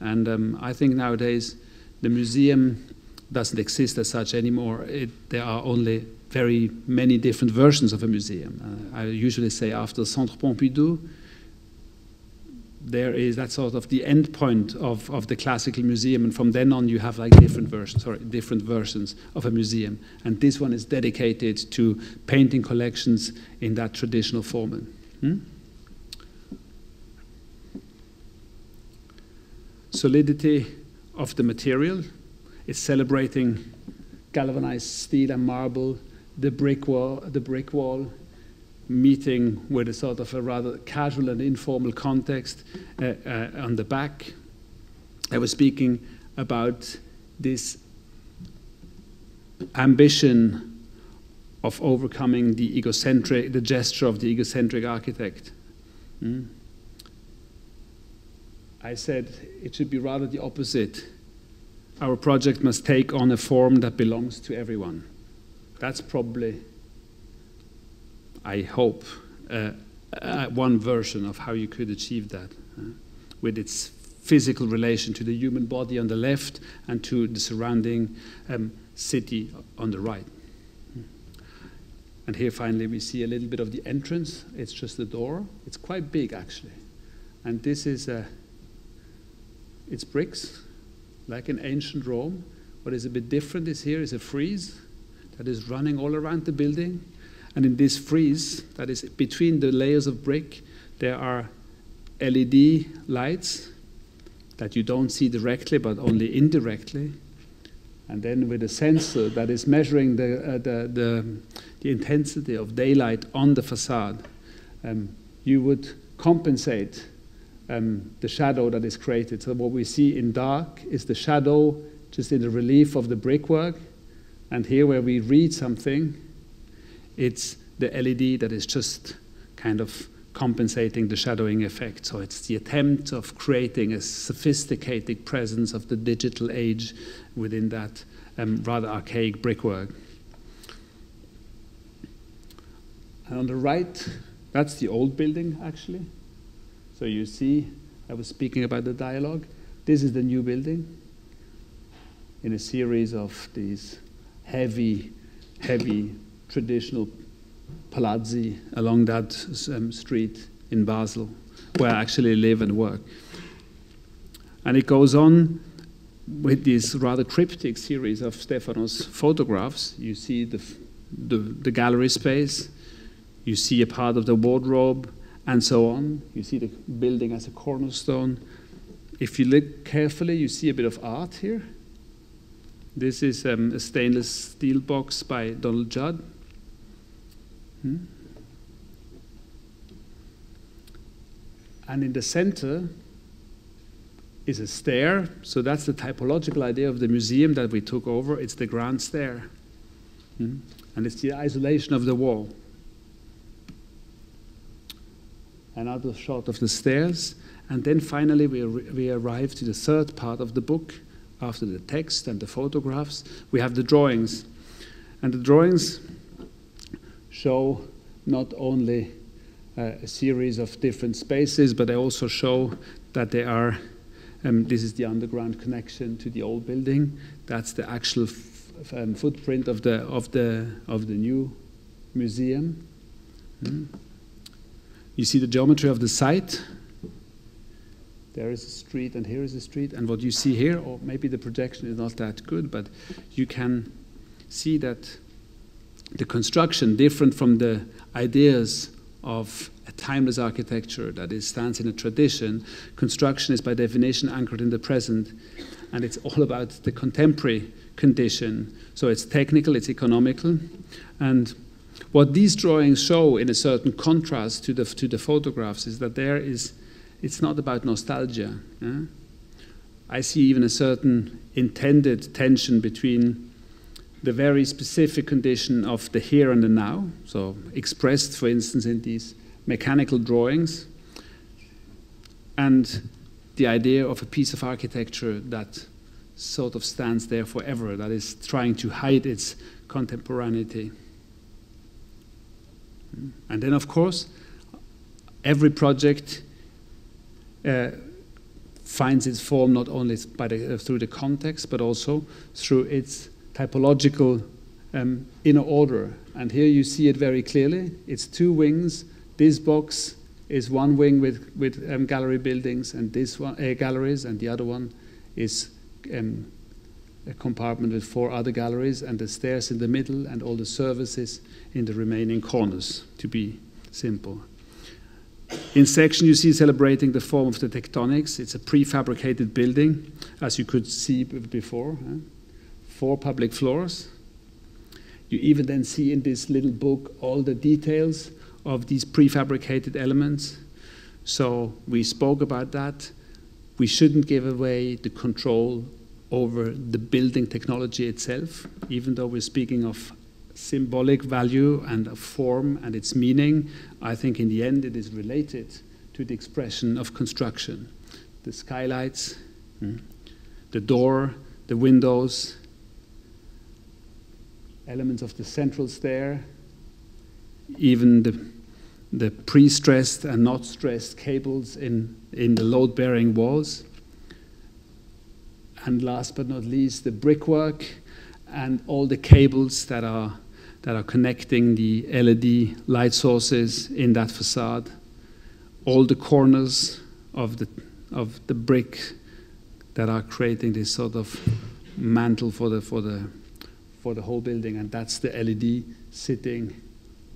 And um, I think nowadays the museum doesn't exist as such anymore. It, there are only very many different versions of a museum. Uh, I usually say after Centre Pompidou, there is that sort of the end point of, of the classical museum, and from then on you have like different versions, sorry, different versions of a museum. And this one is dedicated to painting collections in that traditional format. Hmm? Solidity of the material is celebrating galvanized steel and marble, the brick wall, the brick wall meeting with a sort of a rather casual and informal context uh, uh, on the back. I was speaking about this ambition of overcoming the egocentric, the gesture of the egocentric architect. Mm. I said it should be rather the opposite. Our project must take on a form that belongs to everyone. That's probably I hope, uh, uh, one version of how you could achieve that uh, with its physical relation to the human body on the left and to the surrounding um, city on the right. And here finally we see a little bit of the entrance. It's just the door. It's quite big actually. And this is a, it's bricks, like in ancient Rome. What is a bit different is here is a frieze that is running all around the building and in this frieze, that is between the layers of brick, there are LED lights that you don't see directly but only indirectly. And then with a sensor that is measuring the, uh, the, the, the, intensity of daylight on the facade, um, you would compensate um, the shadow that is created. So what we see in dark is the shadow just in the relief of the brickwork. And here where we read something, it's the LED that is just kind of compensating the shadowing effect. So it's the attempt of creating a sophisticated presence of the digital age within that um, rather archaic brickwork. And on the right, that's the old building actually. So you see, I was speaking about the dialogue. This is the new building in a series of these heavy, heavy traditional palazzi along that um, street in Basel, where I actually live and work. And it goes on with this rather cryptic series of Stefano's photographs. You see the, the, the gallery space, you see a part of the wardrobe, and so on. You see the building as a cornerstone. If you look carefully, you see a bit of art here. This is um, a stainless steel box by Donald Judd. Hmm? And in the center is a stair. So that's the typological idea of the museum that we took over. It's the grand stair. Hmm? And it's the isolation of the wall. Another shot of the stairs. And then finally, we, we arrive to the third part of the book. After the text and the photographs, we have the drawings. And the drawings show not only uh, a series of different spaces, but they also show that they are. Um, this is the underground connection to the old building. That's the actual um, footprint of the of the of the new museum. Mm. You see the geometry of the site. There is a street, and here is a street. And what you see here, or maybe the projection is not that good, but you can see that the construction, different from the ideas of a timeless architecture that is, stands in a tradition, construction is by definition anchored in the present, and it's all about the contemporary condition. So it's technical, it's economical, and what these drawings show in a certain contrast to the, to the photographs is that there is, it's not about nostalgia. I see even a certain intended tension between the very specific condition of the here and the now, so expressed, for instance, in these mechanical drawings, and the idea of a piece of architecture that sort of stands there forever, that is trying to hide its contemporaneity. And then, of course, every project uh, finds its form not only the, uh, through the context, but also through its typological um, inner order. And here you see it very clearly. It's two wings. This box is one wing with, with um, gallery buildings and this one, uh, galleries, and the other one is um, a compartment with four other galleries and the stairs in the middle and all the services in the remaining corners, to be simple. In section, you see celebrating the form of the tectonics. It's a prefabricated building, as you could see before. Huh? Four public floors. You even then see in this little book all the details of these prefabricated elements. So we spoke about that. We shouldn't give away the control over the building technology itself, even though we're speaking of symbolic value and of form and its meaning, I think in the end it is related to the expression of construction. The skylights, mm, the door, the windows, elements of the central stair, even the, the pre-stressed and not stressed cables in, in the load-bearing walls. And last but not least, the brickwork and all the cables that are that are connecting the LED light sources in that facade, all the corners of the, of the brick that are creating this sort of mantle for the, for, the, for the whole building, and that's the LED sitting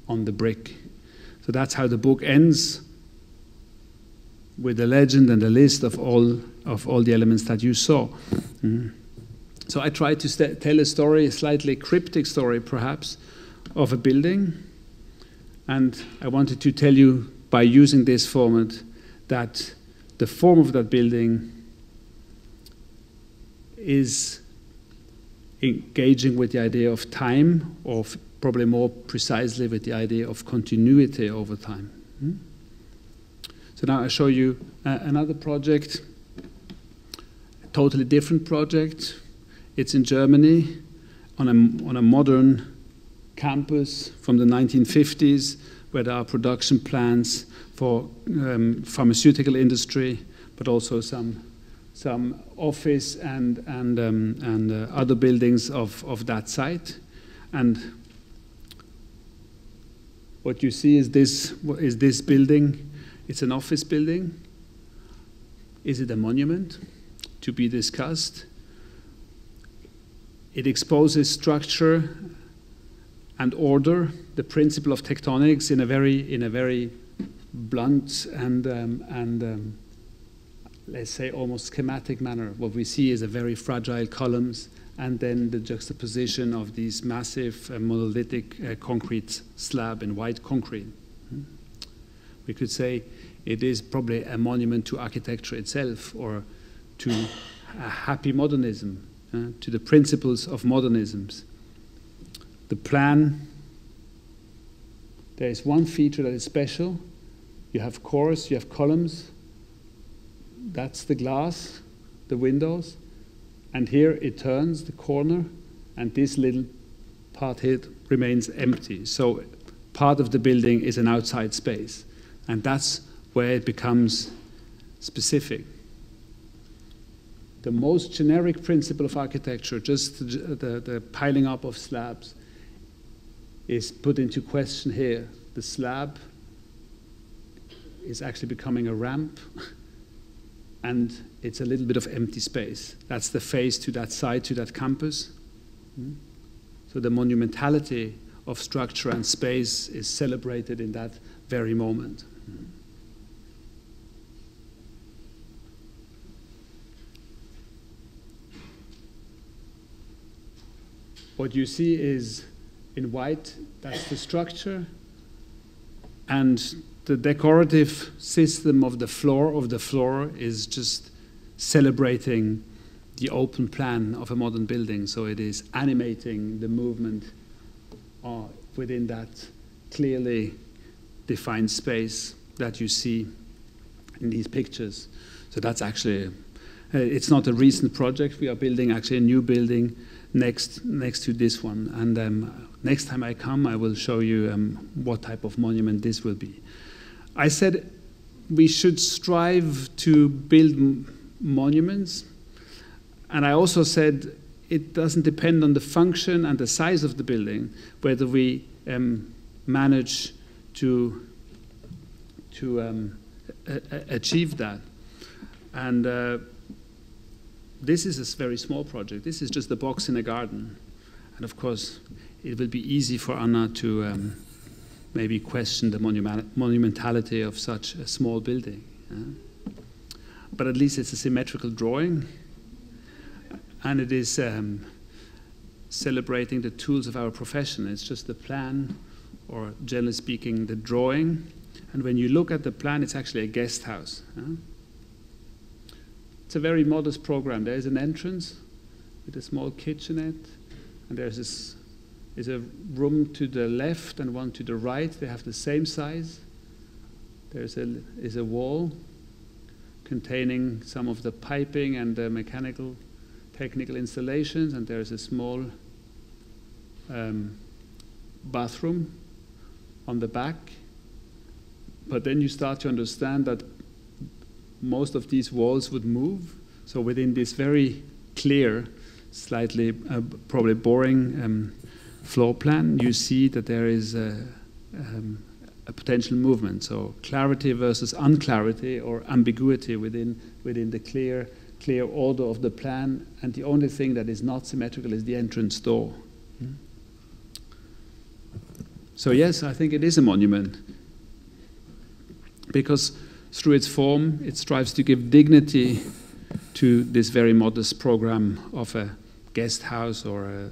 on the brick. So that's how the book ends with the legend and the list of all, of all the elements that you saw. Mm. So I tried to tell a story, a slightly cryptic story perhaps, of a building. And I wanted to tell you by using this format that the form of that building is engaging with the idea of time, or probably more precisely with the idea of continuity over time. Hmm? So now I show you uh, another project, a totally different project. It's in Germany on a, on a modern campus from the 1950s where there are production plants for um, pharmaceutical industry, but also some some office and and um, and uh, other buildings of of that site, and what you see is this is this building. It's an office building. Is it a monument to be discussed? It exposes structure and order, the principle of tectonics in a very in a very blunt and um, and um, let's say almost schematic manner. What we see is a very fragile columns and then the juxtaposition of these massive uh, monolithic uh, concrete slab in white concrete. Hmm? We could say it is probably a monument to architecture itself or to a happy modernism, uh, to the principles of modernisms. The plan, there is one feature that is special. You have cores, you have columns. That's the glass, the windows. And here it turns the corner, and this little part here remains empty. So part of the building is an outside space. And that's where it becomes specific. The most generic principle of architecture, just the, the, the piling up of slabs, is put into question here. The slab is actually becoming a ramp and it's a little bit of empty space. That's the face to that side, to that campus. Mm. So the monumentality of structure and space is celebrated in that very moment. Mm. What you see is in white, that's the structure, and the decorative system of the floor of the floor is just celebrating the open plan of a modern building. So it is animating the movement uh, within that clearly defined space that you see in these pictures. So that's actually, uh, it's not a recent project. We are building actually a new building next next to this one. And um, next time I come, I will show you um, what type of monument this will be. I said we should strive to build monuments, and I also said it doesn't depend on the function and the size of the building whether we um, manage to to um, achieve that. And uh, this is a very small project. This is just a box in a garden, and of course, it will be easy for Anna to. Um, maybe question the monumentality of such a small building. But at least it's a symmetrical drawing, and it is um, celebrating the tools of our profession. It's just the plan, or generally speaking, the drawing. And when you look at the plan, it's actually a guest house. It's a very modest program. There is an entrance with a small kitchenette, and there's this is a room to the left and one to the right. They have the same size. There's a, is a wall containing some of the piping and the mechanical technical installations, and there's a small um, bathroom on the back. But then you start to understand that most of these walls would move. So within this very clear, slightly uh, probably boring um, floor plan, you see that there is a, um, a potential movement. So clarity versus unclarity or ambiguity within, within the clear, clear order of the plan. And the only thing that is not symmetrical is the entrance door. Hmm? So yes, I think it is a monument because through its form, it strives to give dignity to this very modest program of a guest house or a,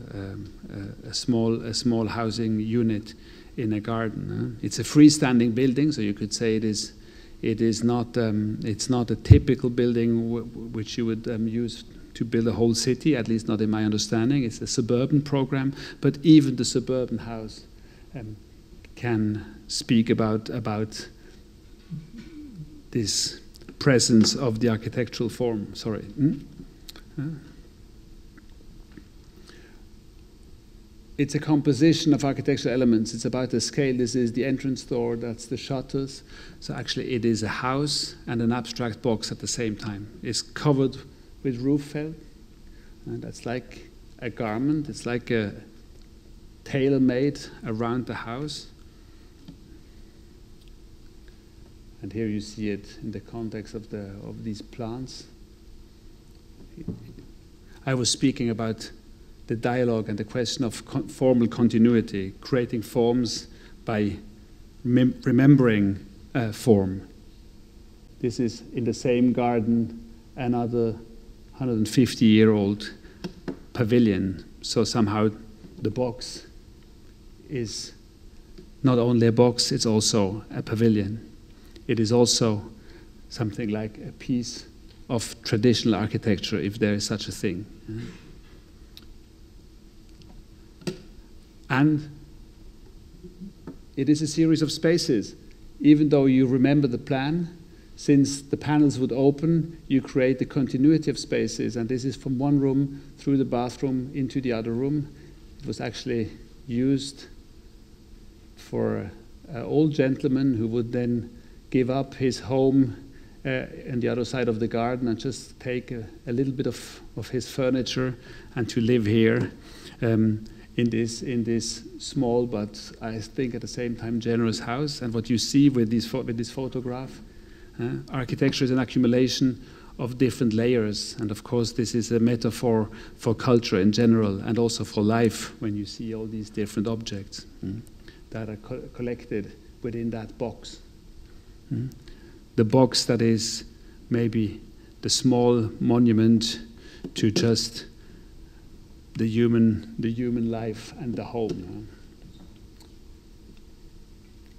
a, a, small, a small housing unit in a garden. It's a freestanding building, so you could say it is, it is not, um, it's not a typical building which you would um, use to build a whole city, at least not in my understanding. It's a suburban program, but even the suburban house um, can speak about, about this presence of the architectural form. Sorry. Hmm? It's a composition of architectural elements. It's about the scale. This is the entrance door, that's the shutters. So actually, it is a house and an abstract box at the same time. It's covered with roof felt, and that's like a garment. It's like a tailor made around the house. And here you see it in the context of, the, of these plants. I was speaking about the dialogue and the question of con formal continuity, creating forms by rem remembering uh, form. This is in the same garden, another 150 year old pavilion. So somehow the box is not only a box, it's also a pavilion. It is also something like a piece of traditional architecture, if there is such a thing. And it is a series of spaces. Even though you remember the plan, since the panels would open, you create the continuity of spaces. And this is from one room through the bathroom into the other room. It was actually used for an old gentleman who would then give up his home uh, on the other side of the garden and just take a, a, little bit of, of his furniture and to live here. Um, in this in this small but I think at the same time generous house. And what you see with this with this photograph, uh, architecture is an accumulation of different layers. And of course, this is a metaphor for culture in general and also for life when you see all these different objects mm, that are co collected within that box. Mm. The box that is maybe the small monument to just the human, the human life and the home.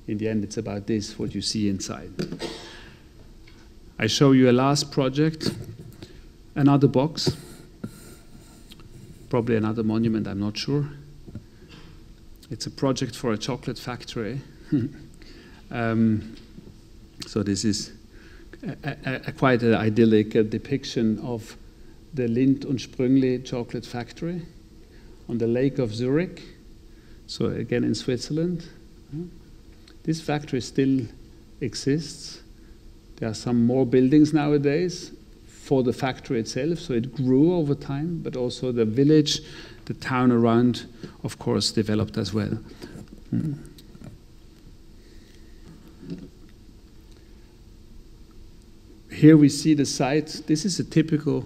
In the end, it's about this, what you see inside. I show you a last project, another box, probably another monument, I'm not sure. It's a project for a chocolate factory. um, so this is a, a, a quite an idyllic uh, depiction of the Lindt und Sprüngli chocolate factory on the lake of Zurich, so again in Switzerland. This factory still exists. There are some more buildings nowadays for the factory itself, so it grew over time, but also the village, the town around, of course, developed as well. Mm. Here we see the site. This is a typical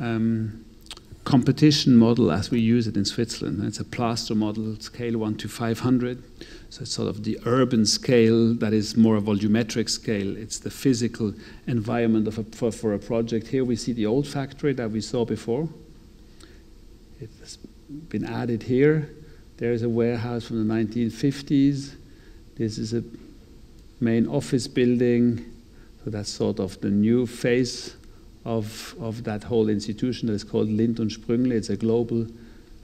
um, competition model as we use it in Switzerland. It's a plaster model, scale 1 to 500. So it's sort of the urban scale that is more a volumetric scale. It's the physical environment of a, for, for a project. Here we see the old factory that we saw before. It has been added here. There is a warehouse from the 1950s. This is a main office building. So that's sort of the new face of, of that whole institution that is called Lindt und Sprüngli. It's a global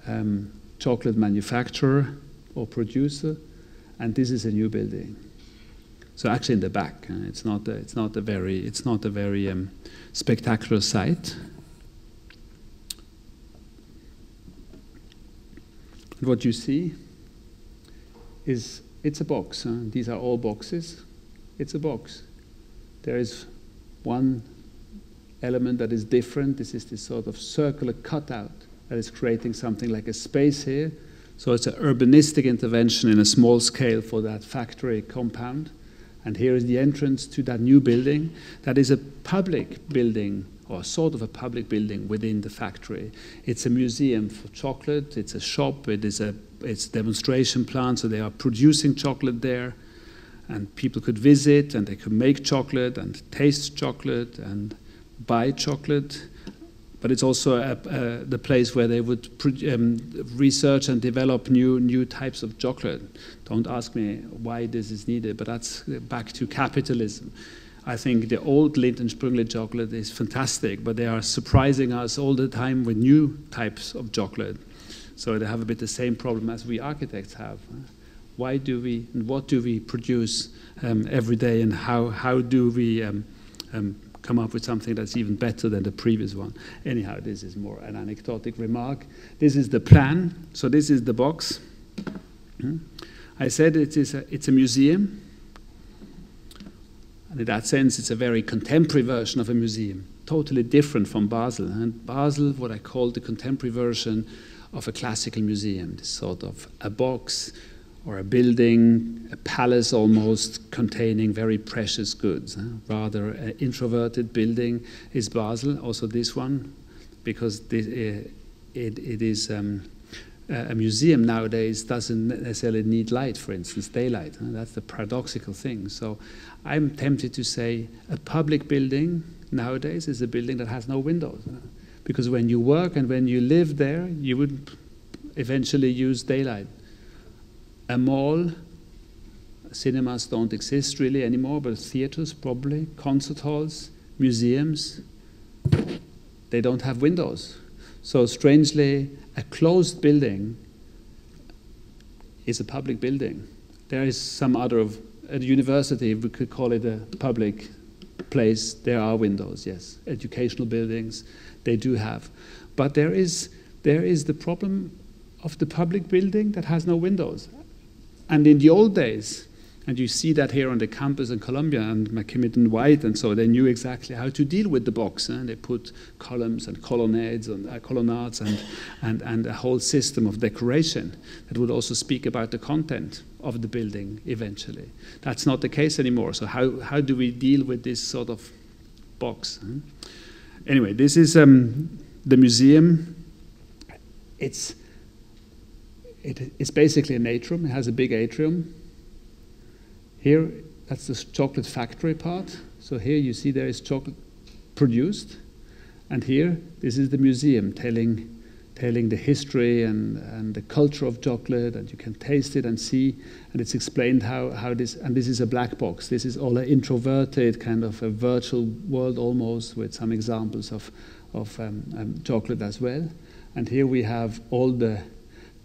um, chocolate manufacturer or producer, and this is a new building. So actually, in the back, it's not a, it's not a very it's not a very um, spectacular site. what you see is it's a box. Uh, these are all boxes. It's a box. There is one element that is different. This is this sort of circular cutout that is creating something like a space here. So it's an urbanistic intervention in a small scale for that factory compound. And here is the entrance to that new building that is a public building or sort of a public building within the factory. It's a museum for chocolate, it's a shop, it is a it's demonstration plant, so they are producing chocolate there. And people could visit and they could make chocolate and taste chocolate and buy chocolate, but it's also a, a, the place where they would um, research and develop new new types of chocolate. Don't ask me why this is needed, but that's back to capitalism. I think the old Lindt and Sprüngli chocolate is fantastic, but they are surprising us all the time with new types of chocolate. So they have a bit the same problem as we architects have. Why do we and what do we produce um, every day, and how how do we um, um, come up with something that's even better than the previous one? Anyhow, this is more an anecdotic remark. This is the plan. So this is the box. Hmm? I said it is a, it's a museum. And in that sense, it's a very contemporary version of a museum, totally different from Basel. And Basel, what I call the contemporary version of a classical museum, this sort of a box or a building, a palace almost containing very precious goods. Huh? Rather, an introverted building is Basel, also this one, because this, uh, it, it is. Um, a museum nowadays doesn't necessarily need light, for instance, daylight. That's the paradoxical thing. So I'm tempted to say a public building nowadays is a building that has no windows. Because when you work and when you live there, you would eventually use daylight. A mall, cinemas don't exist really anymore, but theaters probably, concert halls, museums, they don't have windows. So strangely, a closed building is a public building. There is some other of at a university, we could call it a public place. There are windows, yes. Educational buildings, they do have. But there is, there is the problem of the public building that has no windows. And in the old days, and you see that here on the campus in Columbia and McKim Mead and White, and so they knew exactly how to deal with the box. And they put columns and colonnades and uh, colonnades and, and, and a whole system of decoration that would also speak about the content of the building eventually. That's not the case anymore. So how, how do we deal with this sort of box? Anyway, this is um, the museum. It's, it, it's basically an atrium. It has a big atrium here, that's the chocolate factory part. So here you see there is chocolate produced. And here, this is the museum telling, telling the history and, and the culture of chocolate, and you can taste it and see. And it's explained how, how this, and this is a black box. This is all an introverted kind of a virtual world almost, with some examples of, of um, um, chocolate as well. And here we have all the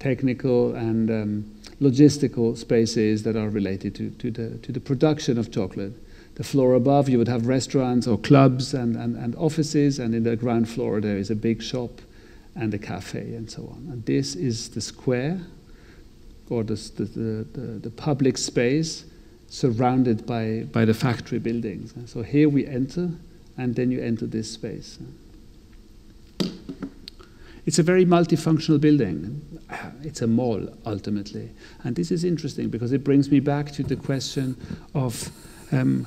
technical and um, logistical spaces that are related to, to, the, to the production of chocolate. The floor above, you would have restaurants or clubs and, and, and offices, and in the ground floor, there is a big shop and a cafe and so on. And this is the square or the, the, the, the public space surrounded by, by the factory buildings. So here we enter, and then you enter this space. It's a very multifunctional building. It's a mall, ultimately. And this is interesting because it brings me back to the question of um,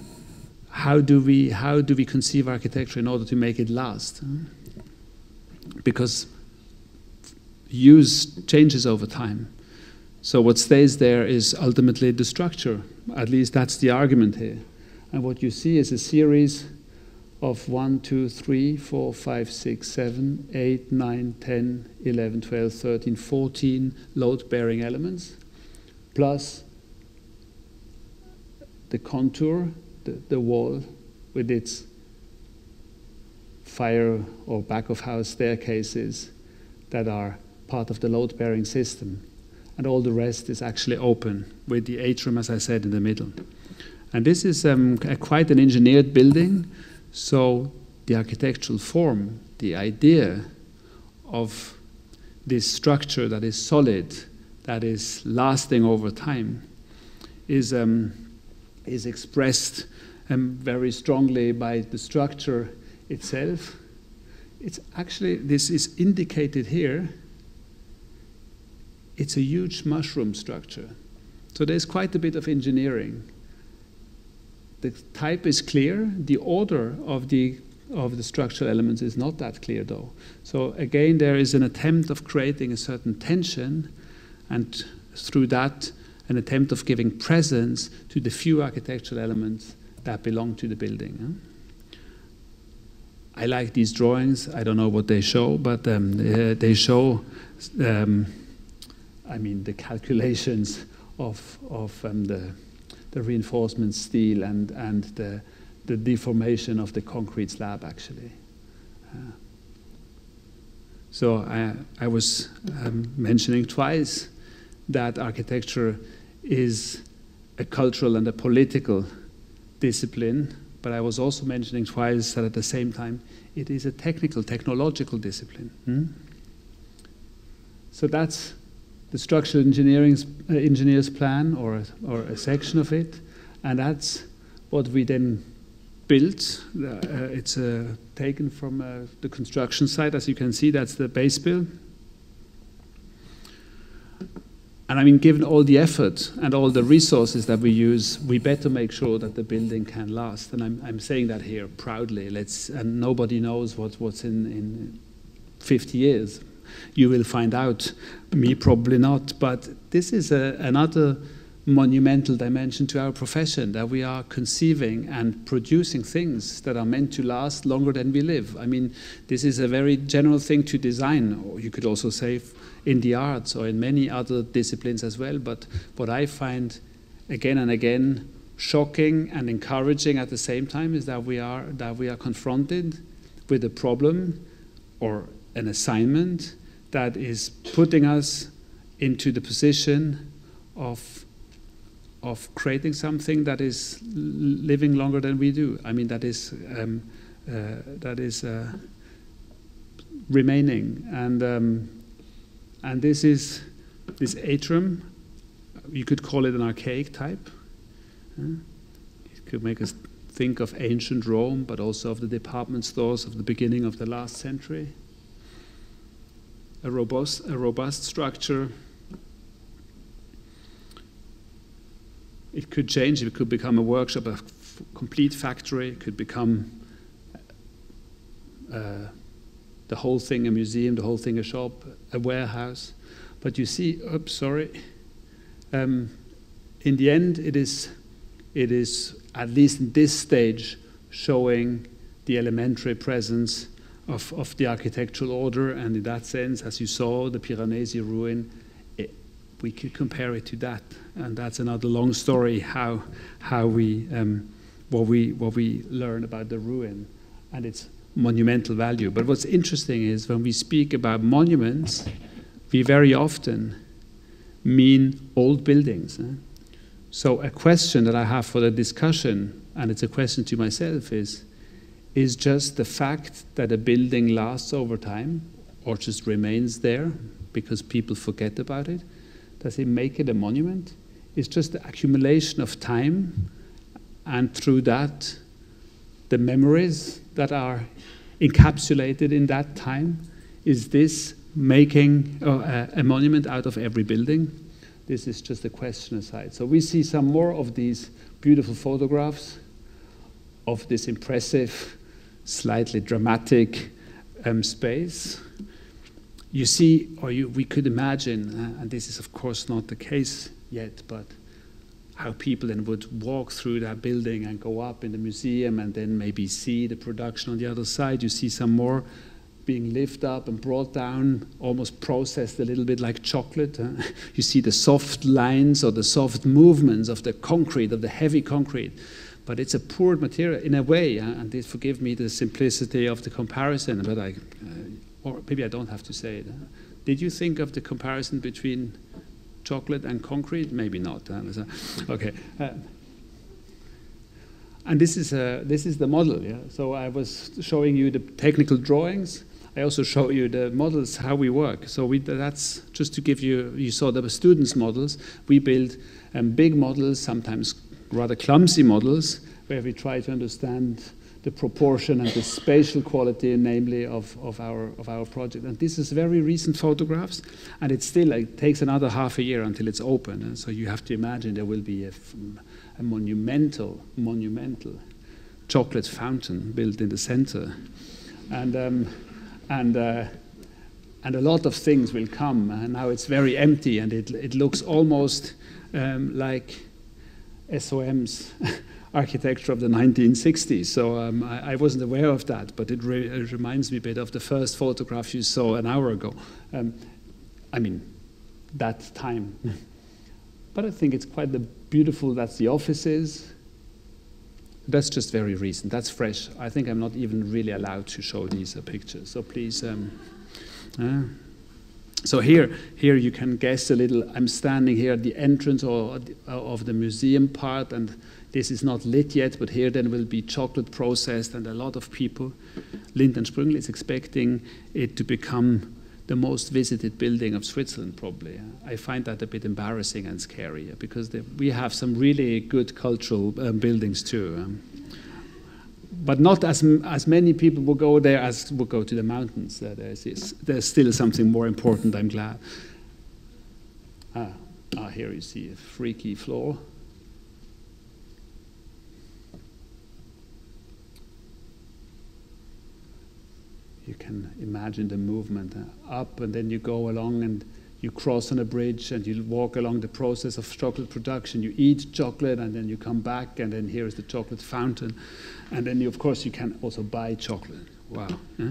how, do we, how do we conceive architecture in order to make it last? Because use changes over time. So what stays there is ultimately the structure. At least that's the argument here. And what you see is a series of 1, 2, 3, 4, 5, 6, 7, 8, 9, 10, 11, 12, 13, 14 load bearing elements, plus the contour, the, the wall with its fire or back of house staircases that are part of the load bearing system. And all the rest is actually open with the atrium, as I said, in the middle. And this is um, a, quite an engineered building so the architectural form, the idea of this structure that is solid, that is lasting over time, is, um, is expressed um, very strongly by the structure itself. It's actually, this is indicated here. It's a huge mushroom structure. So there's quite a bit of engineering the type is clear. The order of the of the structural elements is not that clear, though. So again, there is an attempt of creating a certain tension, and through that, an attempt of giving presence to the few architectural elements that belong to the building. I like these drawings. I don't know what they show, but um, they show, um, I mean, the calculations of of um, the the reinforcement steel and, and the, the deformation of the concrete slab, actually. Uh, so I, I was um, mentioning twice that architecture is a cultural and a political discipline, but I was also mentioning twice that at the same time it is a technical, technological discipline. Hmm? So that's the structural engineering uh, engineer's plan or a, or a section of it, and that's what we then built. Uh, it's uh, taken from uh, the construction site, as you can see. That's the base build. And I mean, given all the effort and all the resources that we use, we better make sure that the building can last. And I'm, I'm saying that here proudly. Let's, and nobody knows what, what's in, in 50 years. You will find out, me probably not. But this is a, another monumental dimension to our profession that we are conceiving and producing things that are meant to last longer than we live. I mean, this is a very general thing to design, or you could also say in the arts or in many other disciplines as well. But what I find again and again shocking and encouraging at the same time is that we are that we are confronted with a problem or an assignment that is putting us into the position of of creating something that is living longer than we do. I mean that is um, uh, that is uh, remaining and. Um, and this is this atrium. You could call it an archaic type. It could make us think of ancient Rome, but also of the department stores of the beginning of the last century. A robust, a robust structure. It could change. It could become a workshop, a complete factory. It could become uh, the whole thing a museum, the whole thing a shop, a warehouse. But you see, oops, sorry. Um, in the end, it is, it is, at least in this stage, showing the elementary presence of, of the architectural order. And in that sense, as you saw, the Piranesi ruin, it, we could compare it to that. And that's another long story how, how we, um, what, we, what we learn about the ruin. And it's monumental value. But what's interesting is when we speak about monuments, we very often mean old buildings. Eh? So, a question that I have for the discussion, and it's a question to myself, is is just the fact that a building lasts over time or just remains there because people forget about it? Does it make it a monument? It's just the accumulation of time, and through that, the memories that are encapsulated in that time? Is this making uh, a monument out of every building? This is just a question aside. So we see some more of these beautiful photographs of this impressive, slightly dramatic um, space. You see, or you, we could imagine, uh, and this is of course not the case yet, but how people then would walk through that building and go up in the museum and then maybe see the production on the other side. You see some more being lifted up and brought down, almost processed a little bit like chocolate. You see the soft lines or the soft movements of the concrete, of the heavy concrete. But it's a poor material in a way, huh? and forgive me the simplicity of the comparison, but I, uh, or maybe I don't have to say it. Did you think of the comparison between chocolate and concrete? Maybe not. Okay. Uh, and this is, uh, this is the model. Yeah? So I was showing you the technical drawings. I also show you the models, how we work. So we, that's just to give you, you saw the students' models. We build um, big models, sometimes rather clumsy models, where we try to understand the proportion and the spatial quality, namely of, of, our, of our project. And this is very recent photographs, and it still it takes another half a year until it's open. And so you have to imagine there will be a, a monumental, monumental chocolate fountain built in the center. And, um, and, uh, and a lot of things will come. And now it's very empty, and it, it looks almost um, like SOM's architecture of the 1960s. So um, I, I, wasn't aware of that, but it, re it, reminds me a bit of the first photograph you saw an hour ago. Um, I mean, that time. but I think it's quite the beautiful, that's the offices. That's just very recent. That's fresh. I think I'm not even really allowed to show these uh, pictures. So please. Um, uh, so here, here you can guess a little. I'm standing here at the entrance or, of the museum part, and this is not lit yet, but here then will be chocolate processed, and a lot of people. Lindt and Sprüngli is expecting it to become the most visited building of Switzerland, probably. I find that a bit embarrassing and scary because we have some really good cultural um, buildings too. Um, but not as, as many people will go there as will go to the mountains. Uh, there's, there's still something more important, I'm glad. Ah, ah, here you see a freaky floor. you can imagine the movement uh, up and then you go along and you cross on a bridge and you walk along the process of chocolate production. You eat chocolate and then you come back and then here is the chocolate fountain. And then, you, of course, you can also buy chocolate. Wow. Yeah?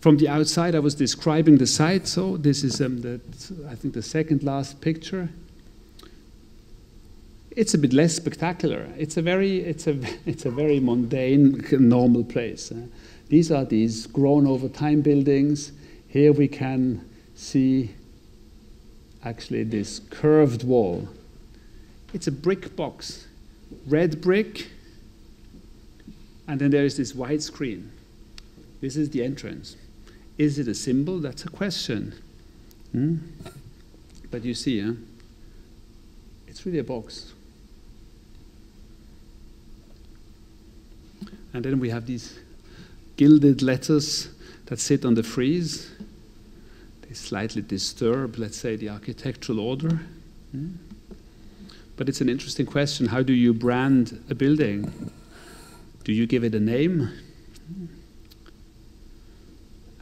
From the outside, I was describing the site. So this is, um, the, I think, the second last picture. It's a bit less spectacular. It's a very, it's a, it's a very mundane, normal place. Uh, these are these grown over time buildings. Here we can see actually this curved wall. It's a brick box, red brick, and then there is this white screen. This is the entrance. Is it a symbol? That's a question. Hmm? But you see, it's really a box. And then we have these gilded letters that sit on the frieze. They slightly disturb, let's say, the architectural order. Mm. But it's an interesting question. How do you brand a building? Do you give it a name?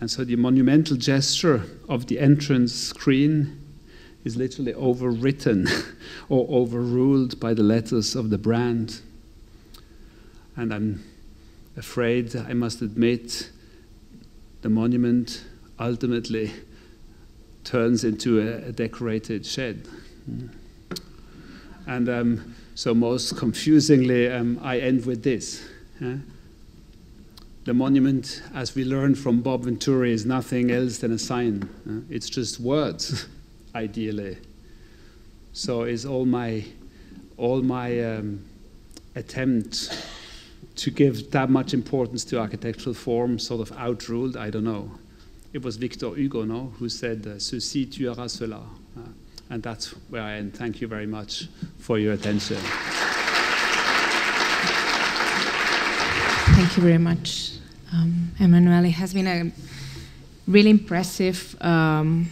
And so the monumental gesture of the entrance screen is literally overwritten or overruled by the letters of the brand. And I'm afraid, I must admit, the monument ultimately turns into a, a decorated shed. And um, so, most confusingly, um, I end with this. The monument, as we learned from Bob Venturi, is nothing else than a sign. It's just words, ideally. So, is all my, all my um, attempt to give that much importance to architectural form sort of outruled, I don't know. It was Victor Hugo, no, who said, uh, Ceci tuera cela. Uh, and that's where I end. Thank you very much for your attention. Thank you very much, um. It has been a really impressive um,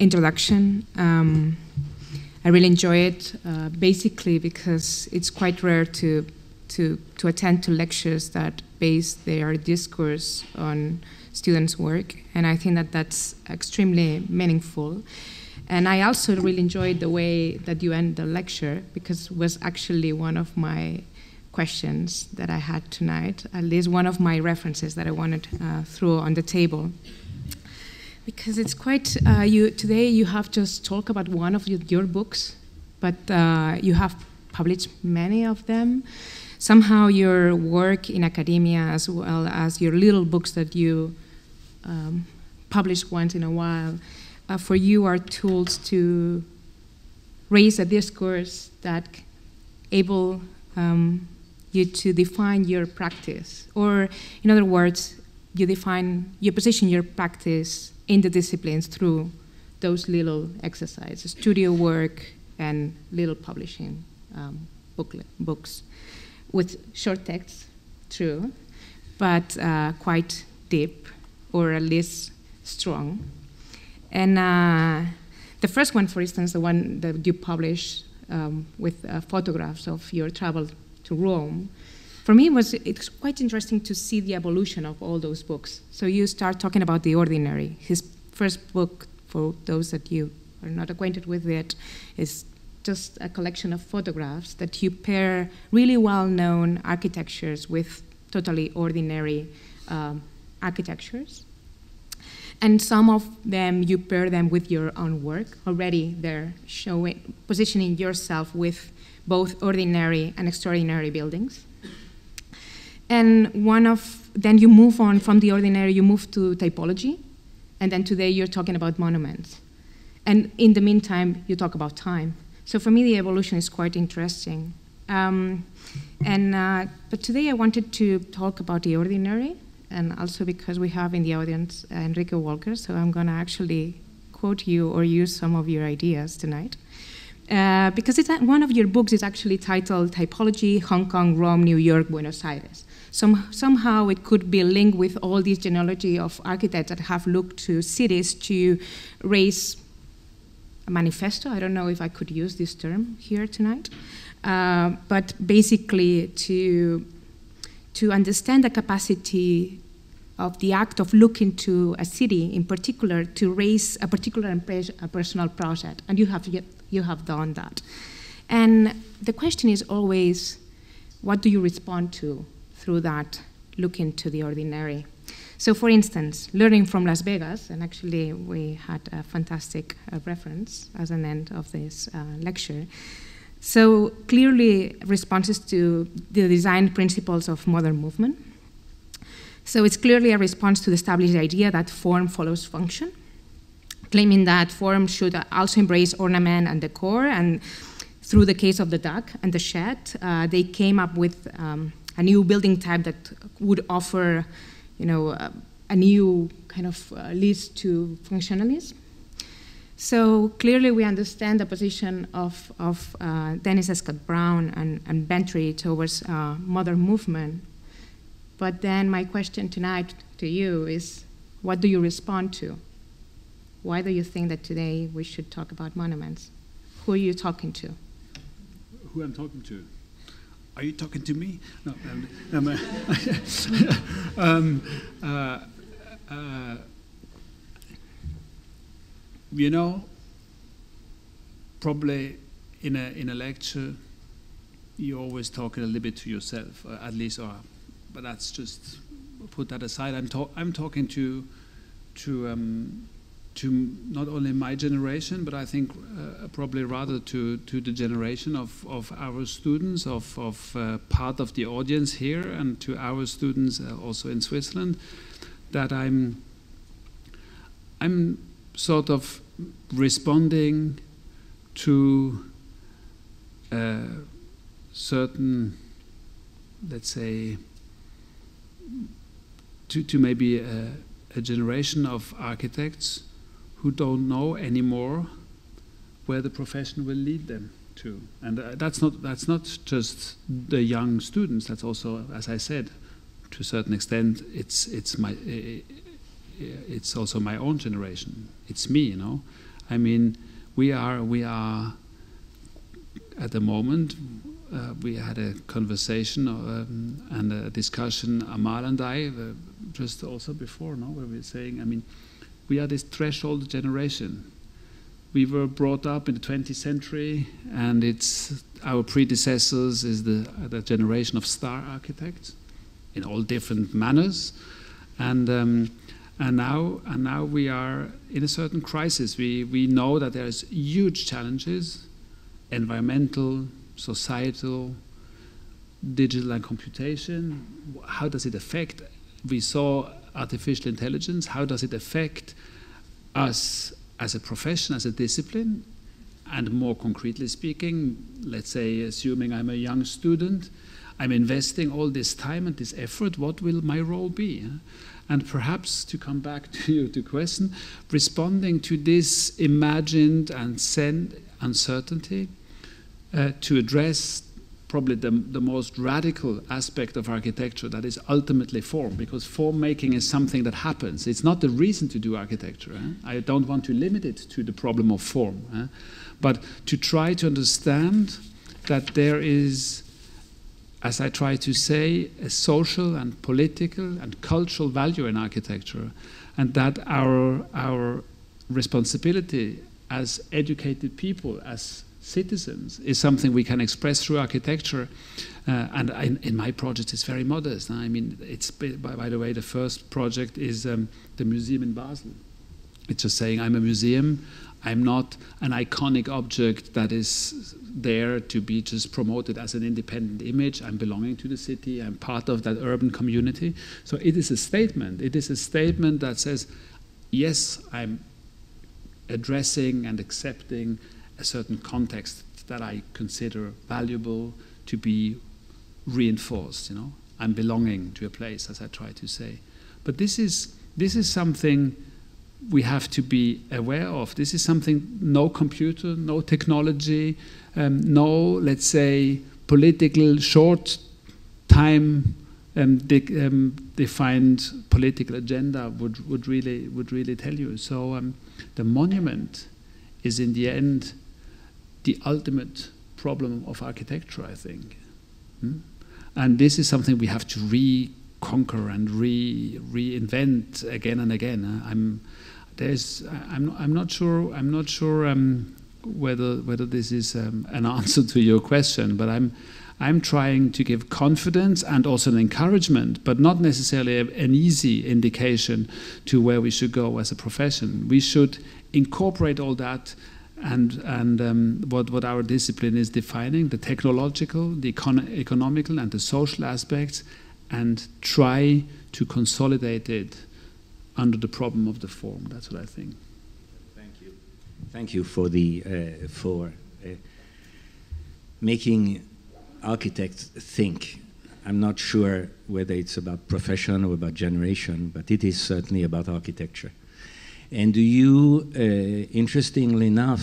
introduction. Um, I really enjoy it, uh, basically because it's quite rare to to, to attend to lectures that base their discourse on students' work, and I think that that's extremely meaningful. And I also really enjoyed the way that you end the lecture because it was actually one of my questions that I had tonight, at least one of my references that I wanted uh, throw on the table. Because it's quite, uh, you, today you have just talked about one of your, your books, but uh, you have published many of them somehow your work in academia, as well as your little books that you um, publish once in a while, uh, for you are tools to raise a discourse that able um, you to define your practice, or in other words, you define you position your practice in the disciplines through those little exercises, studio work, and little publishing um, booklet, books with short texts, true, but uh, quite deep or at least strong. And uh, the first one, for instance, the one that you published um, with uh, photographs of your travel to Rome, for me it was it's quite interesting to see the evolution of all those books. So you start talking about the ordinary. His first book, for those that you are not acquainted with it, is just a collection of photographs that you pair really well-known architectures with totally ordinary um, architectures. And some of them you pair them with your own work. Already they're showing, positioning yourself with both ordinary and extraordinary buildings. And one of, then you move on from the ordinary, you move to typology. And then today you're talking about monuments. And in the meantime, you talk about time. So for me, the evolution is quite interesting. Um, and uh, but today I wanted to talk about the ordinary, and also because we have in the audience uh, Enrique Walker, so I'm going to actually quote you or use some of your ideas tonight. Uh, because it's one of your books is actually titled Typology, Hong Kong, Rome, New York, Buenos Aires. Some, somehow it could be linked with all this genealogy of architects that have looked to cities to raise a manifesto. I don't know if I could use this term here tonight, uh, but basically to, to understand the capacity of the act of looking to a city in particular to raise a particular a personal project, and you have you have done that. And the question is always, what do you respond to through that look into the ordinary? So, for instance, learning from Las Vegas, and actually we had a fantastic uh, reference as an end of this uh, lecture. So, clearly, responses to the design principles of modern movement so it's clearly a response to the established idea that form follows function, claiming that form should also embrace ornament and decor. And through the case of the duck and the shed, uh, they came up with um, a new building type that would offer, you know, uh, a new kind of uh, to functionalism. So clearly, we understand the position of, of uh, Denise Scott Brown and, and Venturi towards uh, modern movement but then my question tonight to you is what do you respond to? Why do you think that today we should talk about monuments? Who are you talking to? Who I'm talking to? Are you talking to me? No, um, um, uh, uh, you know, probably in a in a lecture, you're always talk a little bit to yourself, at least, or but that's just put that aside. I'm, I'm talking to to um, to not only my generation, but I think uh, probably rather to, to the generation of, of our students, of, of uh, part of the audience here, and to our students uh, also in Switzerland, that I'm I'm sort of responding to uh, certain, let's say, to, to maybe a, a generation of architects who don't know anymore where the profession will lead them to. And uh, that's not that's not just the young students. That's also, as I said, to a certain extent, it's it's my it's also my own generation. It's me, you know. I mean, we are we are at the moment uh, we had a conversation um, and a discussion, Amale and I, uh, just also before, no, where we were saying, I mean, we are this threshold generation. We were brought up in the 20th century, and it's our predecessors is the, the generation of star architects in all different manners, and um, and now and now we are in a certain crisis. We we know that there's huge challenges, environmental, societal, digital and computation. How does it affect? We saw artificial intelligence. How does it affect us as a profession, as a discipline? And more concretely speaking, let's say, assuming I'm a young student, I'm investing all this time and this effort, what will my role be? And perhaps to come back to your to question, responding to this imagined and sent uncertainty, uh, to address probably the, the most radical aspect of architecture that is ultimately form, because form making is something that happens. It's not the reason to do architecture. Eh? I don't want to limit it to the problem of form, eh? but to try to understand that there is, as I try to say, a social and political and cultural value in architecture, and that our, our responsibility as educated people, as citizens is something we can express through architecture. Uh, and in, in, my project, it's very modest. I mean, it's by, by the way, the first project is um, the museum in Basel. It's just saying I'm a museum. I'm not an iconic object that is there to be just promoted as an independent image. I'm belonging to the city. I'm part of that urban community. So it is a statement. It is a statement that says, yes, I'm addressing and accepting a certain context that I consider valuable to be reinforced. You know, I'm belonging to a place, as I try to say. But this is this is something we have to be aware of. This is something no computer, no technology, um, no, let's say, political short time um, de um, defined political agenda would, would really would really tell you. So um, the monument is in the end the ultimate problem of architecture, I think. Hmm? And this is something we have to reconquer and re reinvent again and again. Uh, I'm there's I'm I'm not sure I'm not sure um, whether whether this is um, an answer to your question, but I'm I'm trying to give confidence and also an encouragement, but not necessarily an easy indication to where we should go as a profession. We should incorporate all that and, and um, what, what our discipline is defining the technological, the econ economical, and the social aspects, and try to consolidate it under the problem of the form. That's what I think. Thank you. Thank you for, the, uh, for uh, making architects think. I'm not sure whether it's about profession or about generation, but it is certainly about architecture. And do you, uh, interestingly enough,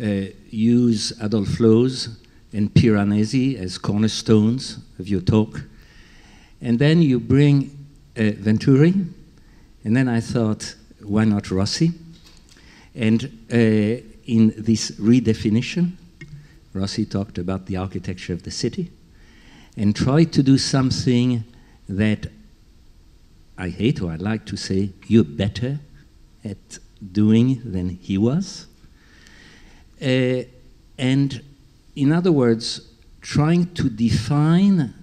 uh, use Adolf Loos and Piranesi as cornerstones of your talk? And then you bring uh, Venturi, and then I thought, why not Rossi? And in this redefinition, Rossi talked about the architecture of the city and tried to do something that I hate or I like to say you're better at doing than he was. Uh, and in other words, trying to define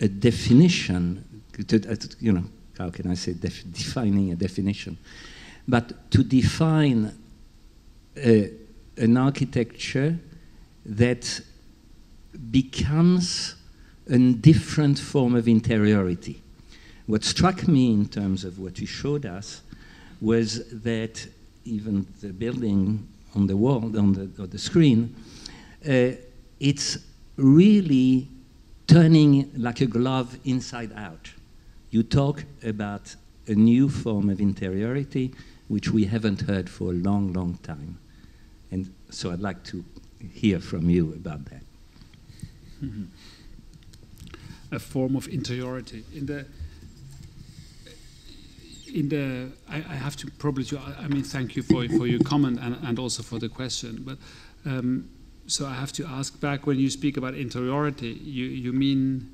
a definition, to, uh, you know, how can I say, def defining a definition, but to define uh, an architecture that becomes a different form of interiority. What struck me in terms of what you showed us was that even the building on the wall, on the, on the screen, uh, it's really turning like a glove inside out. You talk about a new form of interiority, which we haven't heard for a long, long time. And so I'd like to hear from you about that. Mm -hmm. A form of interiority. In the in the, I, I, have to probably, I mean, thank you for, for your comment and, and also for the question. But um, so I have to ask back when you speak about interiority, you, you mean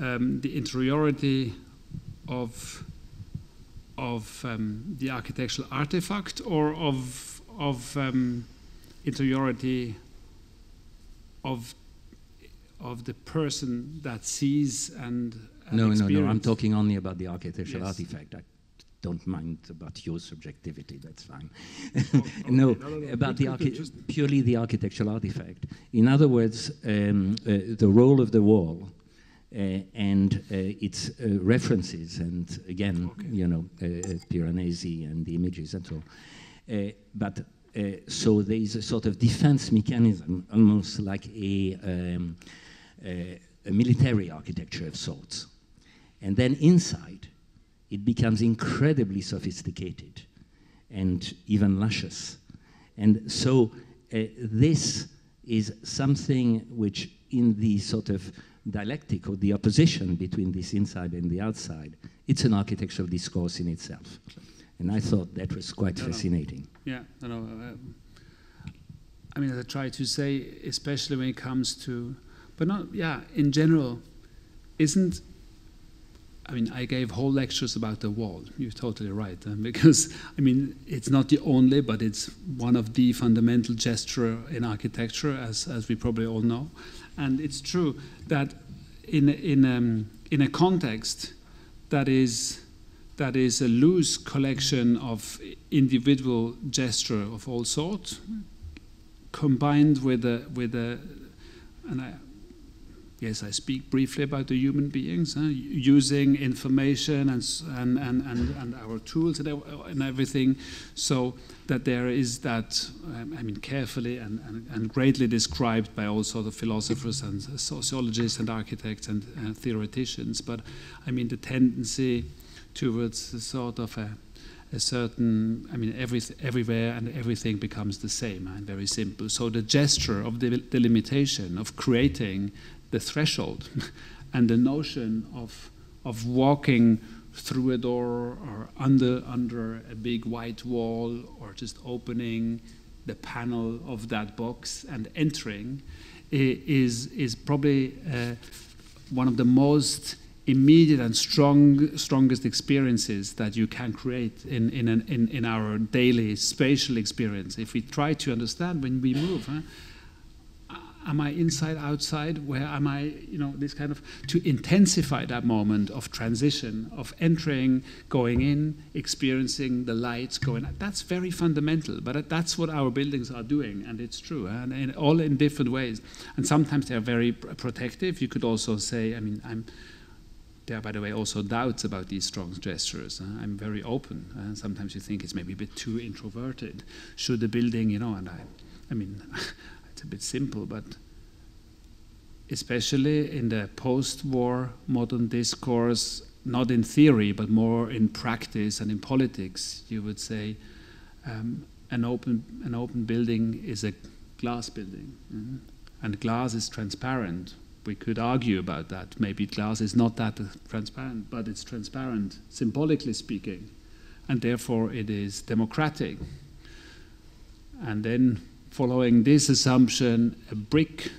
um, the interiority of of um, the architectural artifact or of of um, interiority of of the person that sees and, and no experience. no no i'm talking only about the architectural yes. artifact I don't mind about your subjectivity that's fine oh, okay. no, no, no, about the purely the architectural artifact in other words um, uh, the role of the wall uh, and uh, its uh, references, and again, okay. you know, Piranesi and the images and so. on. but so there is a sort of defense mechanism, almost like a, um, a military architecture of sorts. And then inside, it becomes incredibly sophisticated and even luscious. And so uh, this is something which in the sort of dialectic or the opposition between this inside and the outside, it's an architectural discourse in itself. And I thought that was quite no, fascinating. No. Yeah, no, no. Uh, I mean, as I try to say, especially when it comes to, but not, yeah, in general, isn't, I mean, I gave whole lectures about the wall. You're totally right. Uh, because, I mean, it's not the only, but it's one of the fundamental gesture in architecture, as, as we probably all know. And it's true that in, in, um, in a context that is, that is a loose collection of individual gesture of all sorts, combined with a, with a and I, yes, I speak briefly about the human beings, uh, using information and, and, and, and, our tools and, everything, so that there is that, um, I mean, carefully and, and, and, greatly described by all sorts of philosophers and sociologists and architects and uh, theoreticians. But I mean, the tendency towards a sort of a a certain, I mean, every, everywhere and everything becomes the same and very simple. So the gesture of the delimitation, of creating the threshold, and the notion of, of walking through a door or under, under a big white wall or just opening the panel of that box and entering is, is probably uh, one of the most immediate and strong, strongest experiences that you can create in, in, an, in, in our daily spatial experience. If we try to understand when we move, huh? Am I inside, outside? Where am I? You know, this kind of to intensify that moment of transition, of entering, going in, experiencing the lights going. That's very fundamental. But that's what our buildings are doing, and it's true, and, all in different ways. And sometimes they are very protective. You could also say, I mean, I'm there are, by the way, also doubts about these strong gestures. Uh, I'm very open. Uh, sometimes you think it's maybe a bit too introverted. Should the building, you know, and I, I mean, a bit simple, but especially in the post-war modern discourse, not in theory, but more in practice and in politics, you would say um, an open an open building is a glass building, mm-hmm. and glass is transparent we could argue about that. Maybe glass is not that transparent, but it's transparent, symbolically speaking, and therefore it is democratic. And then, following this assumption, a brick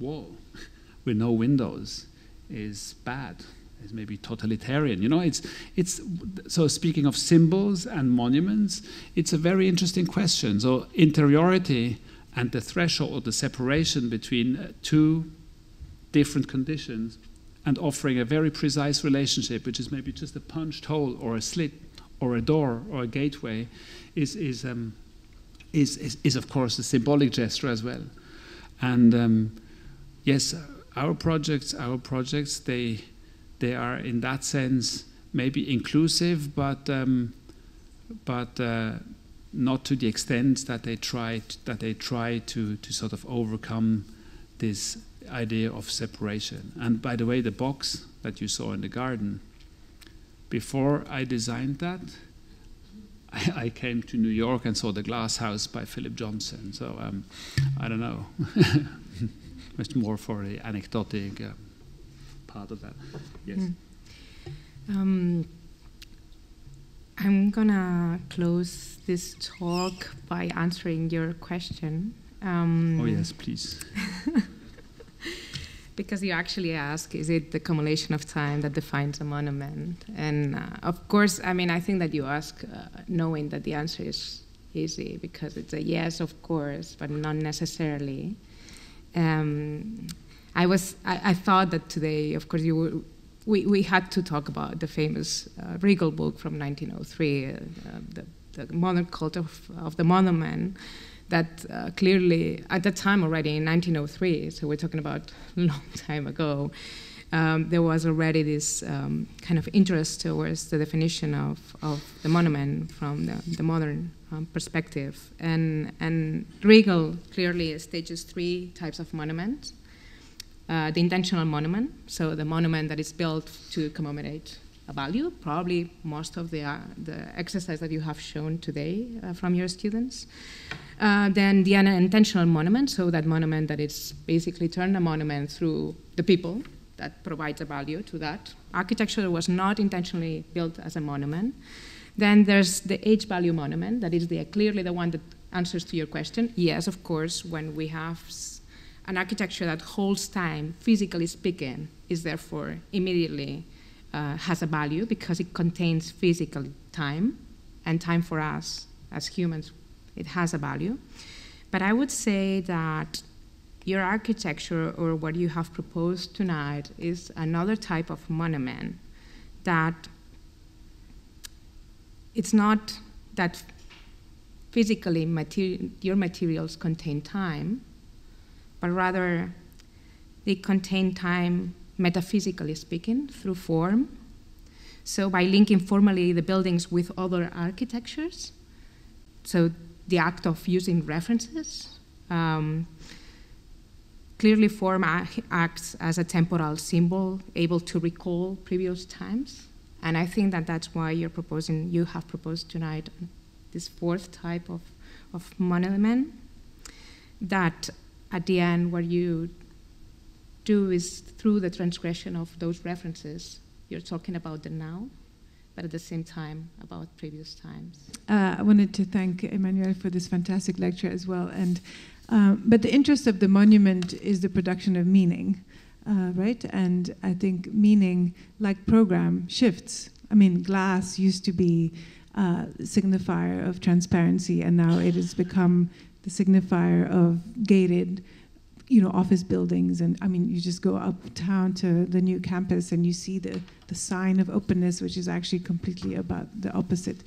wall with no windows is bad. It's maybe totalitarian. You know, it's it's so. Speaking of symbols and monuments, it's a very interesting question. So interiority and the threshold, or the separation between two different conditions and offering a very precise relationship, which is maybe just a punched hole or a slit or a door or a gateway, is, is, um, is, is, is, of course a symbolic gesture as well. And um, yes, our projects, our projects, they, they are in that sense maybe inclusive, but, um, but uh, not to the extent that they try to, that they try to, to sort of overcome this idea of separation. And by the way, the box that you saw in the garden, before I designed that, I, I came to New York and saw the glass house by Philip Johnson. So um, I don't know, much more for the anecdotic uh, part of that. Yes. Mm. Um, I'm gonna close this talk by answering your question. Um, oh yes, please. because you actually ask, is it the accumulation of time that defines a monument? And uh, of course, I mean, I think that you ask uh, knowing that the answer is easy because it's a yes, of course, but not necessarily. Um, I was, I, I, thought that today, of course, you were, we, we had to talk about the famous uh, Riegl book from 1903, uh, the, the modern cult of, of the monument that uh, clearly, at that time already in 1903, so we're talking about a long time ago, um, there was already this um, kind of interest towards the definition of, of the monument from the, the modern um, perspective. And, and Riegl clearly stages three types of monuments. Uh, the intentional monument, so the monument that is built to commemorate value, probably most of the, uh, the exercise that you have shown today uh, from your students. Uh, then the unintentional monument, so that monument that is basically turned a monument through the people that provides a value to that. Architecture was not intentionally built as a monument. Then there's the age value monument, that is the, clearly the one that answers to your question. Yes, of course, when we have an architecture that holds time, physically speaking, is therefore immediately uh, has a value because it contains physical time, and time for us as humans, it has a value. But I would say that your architecture or what you have proposed tonight is another type of monument that it's not that physically materi your materials contain time, but rather they contain time, metaphysically speaking, through form. So by linking formally the buildings with other architectures, so the act of using references. Um, clearly, form acts as a temporal symbol, able to recall previous times. And I think that that's why you're proposing, you have proposed tonight this fourth type of, of monument. That at the end, where you do is through the transgression of those references, you're talking about the now, but at the same time about previous times. Uh, I wanted to thank Emanuel for this fantastic lecture as well. And um, but the interest of the monument is the production of meaning, uh, right? And I think meaning, like program, shifts. I mean, glass used to be uh, signifier of transparency, and now it has become the signifier of gated you know office buildings and i mean you just go uptown to the new campus and you see the the sign of openness which is actually completely about the opposite.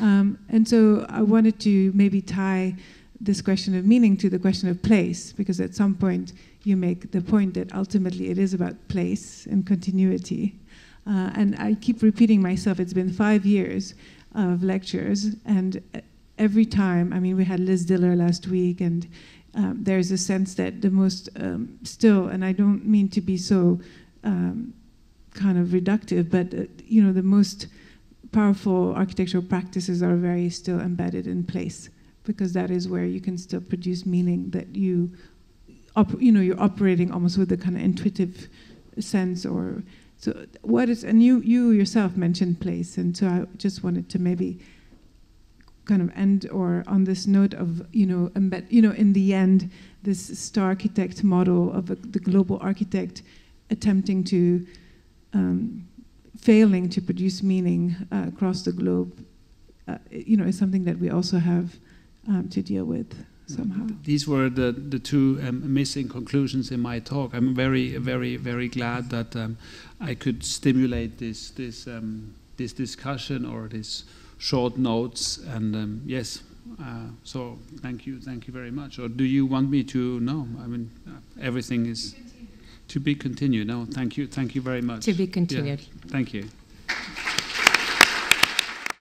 Um, and so i wanted to maybe tie this question of meaning to the question of place because at some point you make the point that ultimately it is about place and continuity. Uh, and i keep repeating myself it's been five years of lectures and every time i mean we had liz diller last week and um, there's a sense that the most um, still, and I don't mean to be so um, kind of reductive, but uh, you know, the most powerful architectural practices are very still embedded in place because that is where you can still produce meaning that you, you know, you're operating almost with a kind of intuitive sense or so. What is and you you yourself mentioned place, and so I just wanted to maybe kind of end or on this note of you know embed you know in the end this star architect model of a, the global architect attempting to um, failing to produce meaning uh, across the globe uh, you know is something that we also have um, to deal with somehow. These were the the two um, missing conclusions in my talk. I'm very very very glad that um, i could stimulate this this um, this discussion or this short notes. And um, yes, uh, so thank you, thank you very much. Or do you want me to? No, I mean uh, everything is to be continued. No, thank you, thank you very much. To be continued. Yeah, thank you.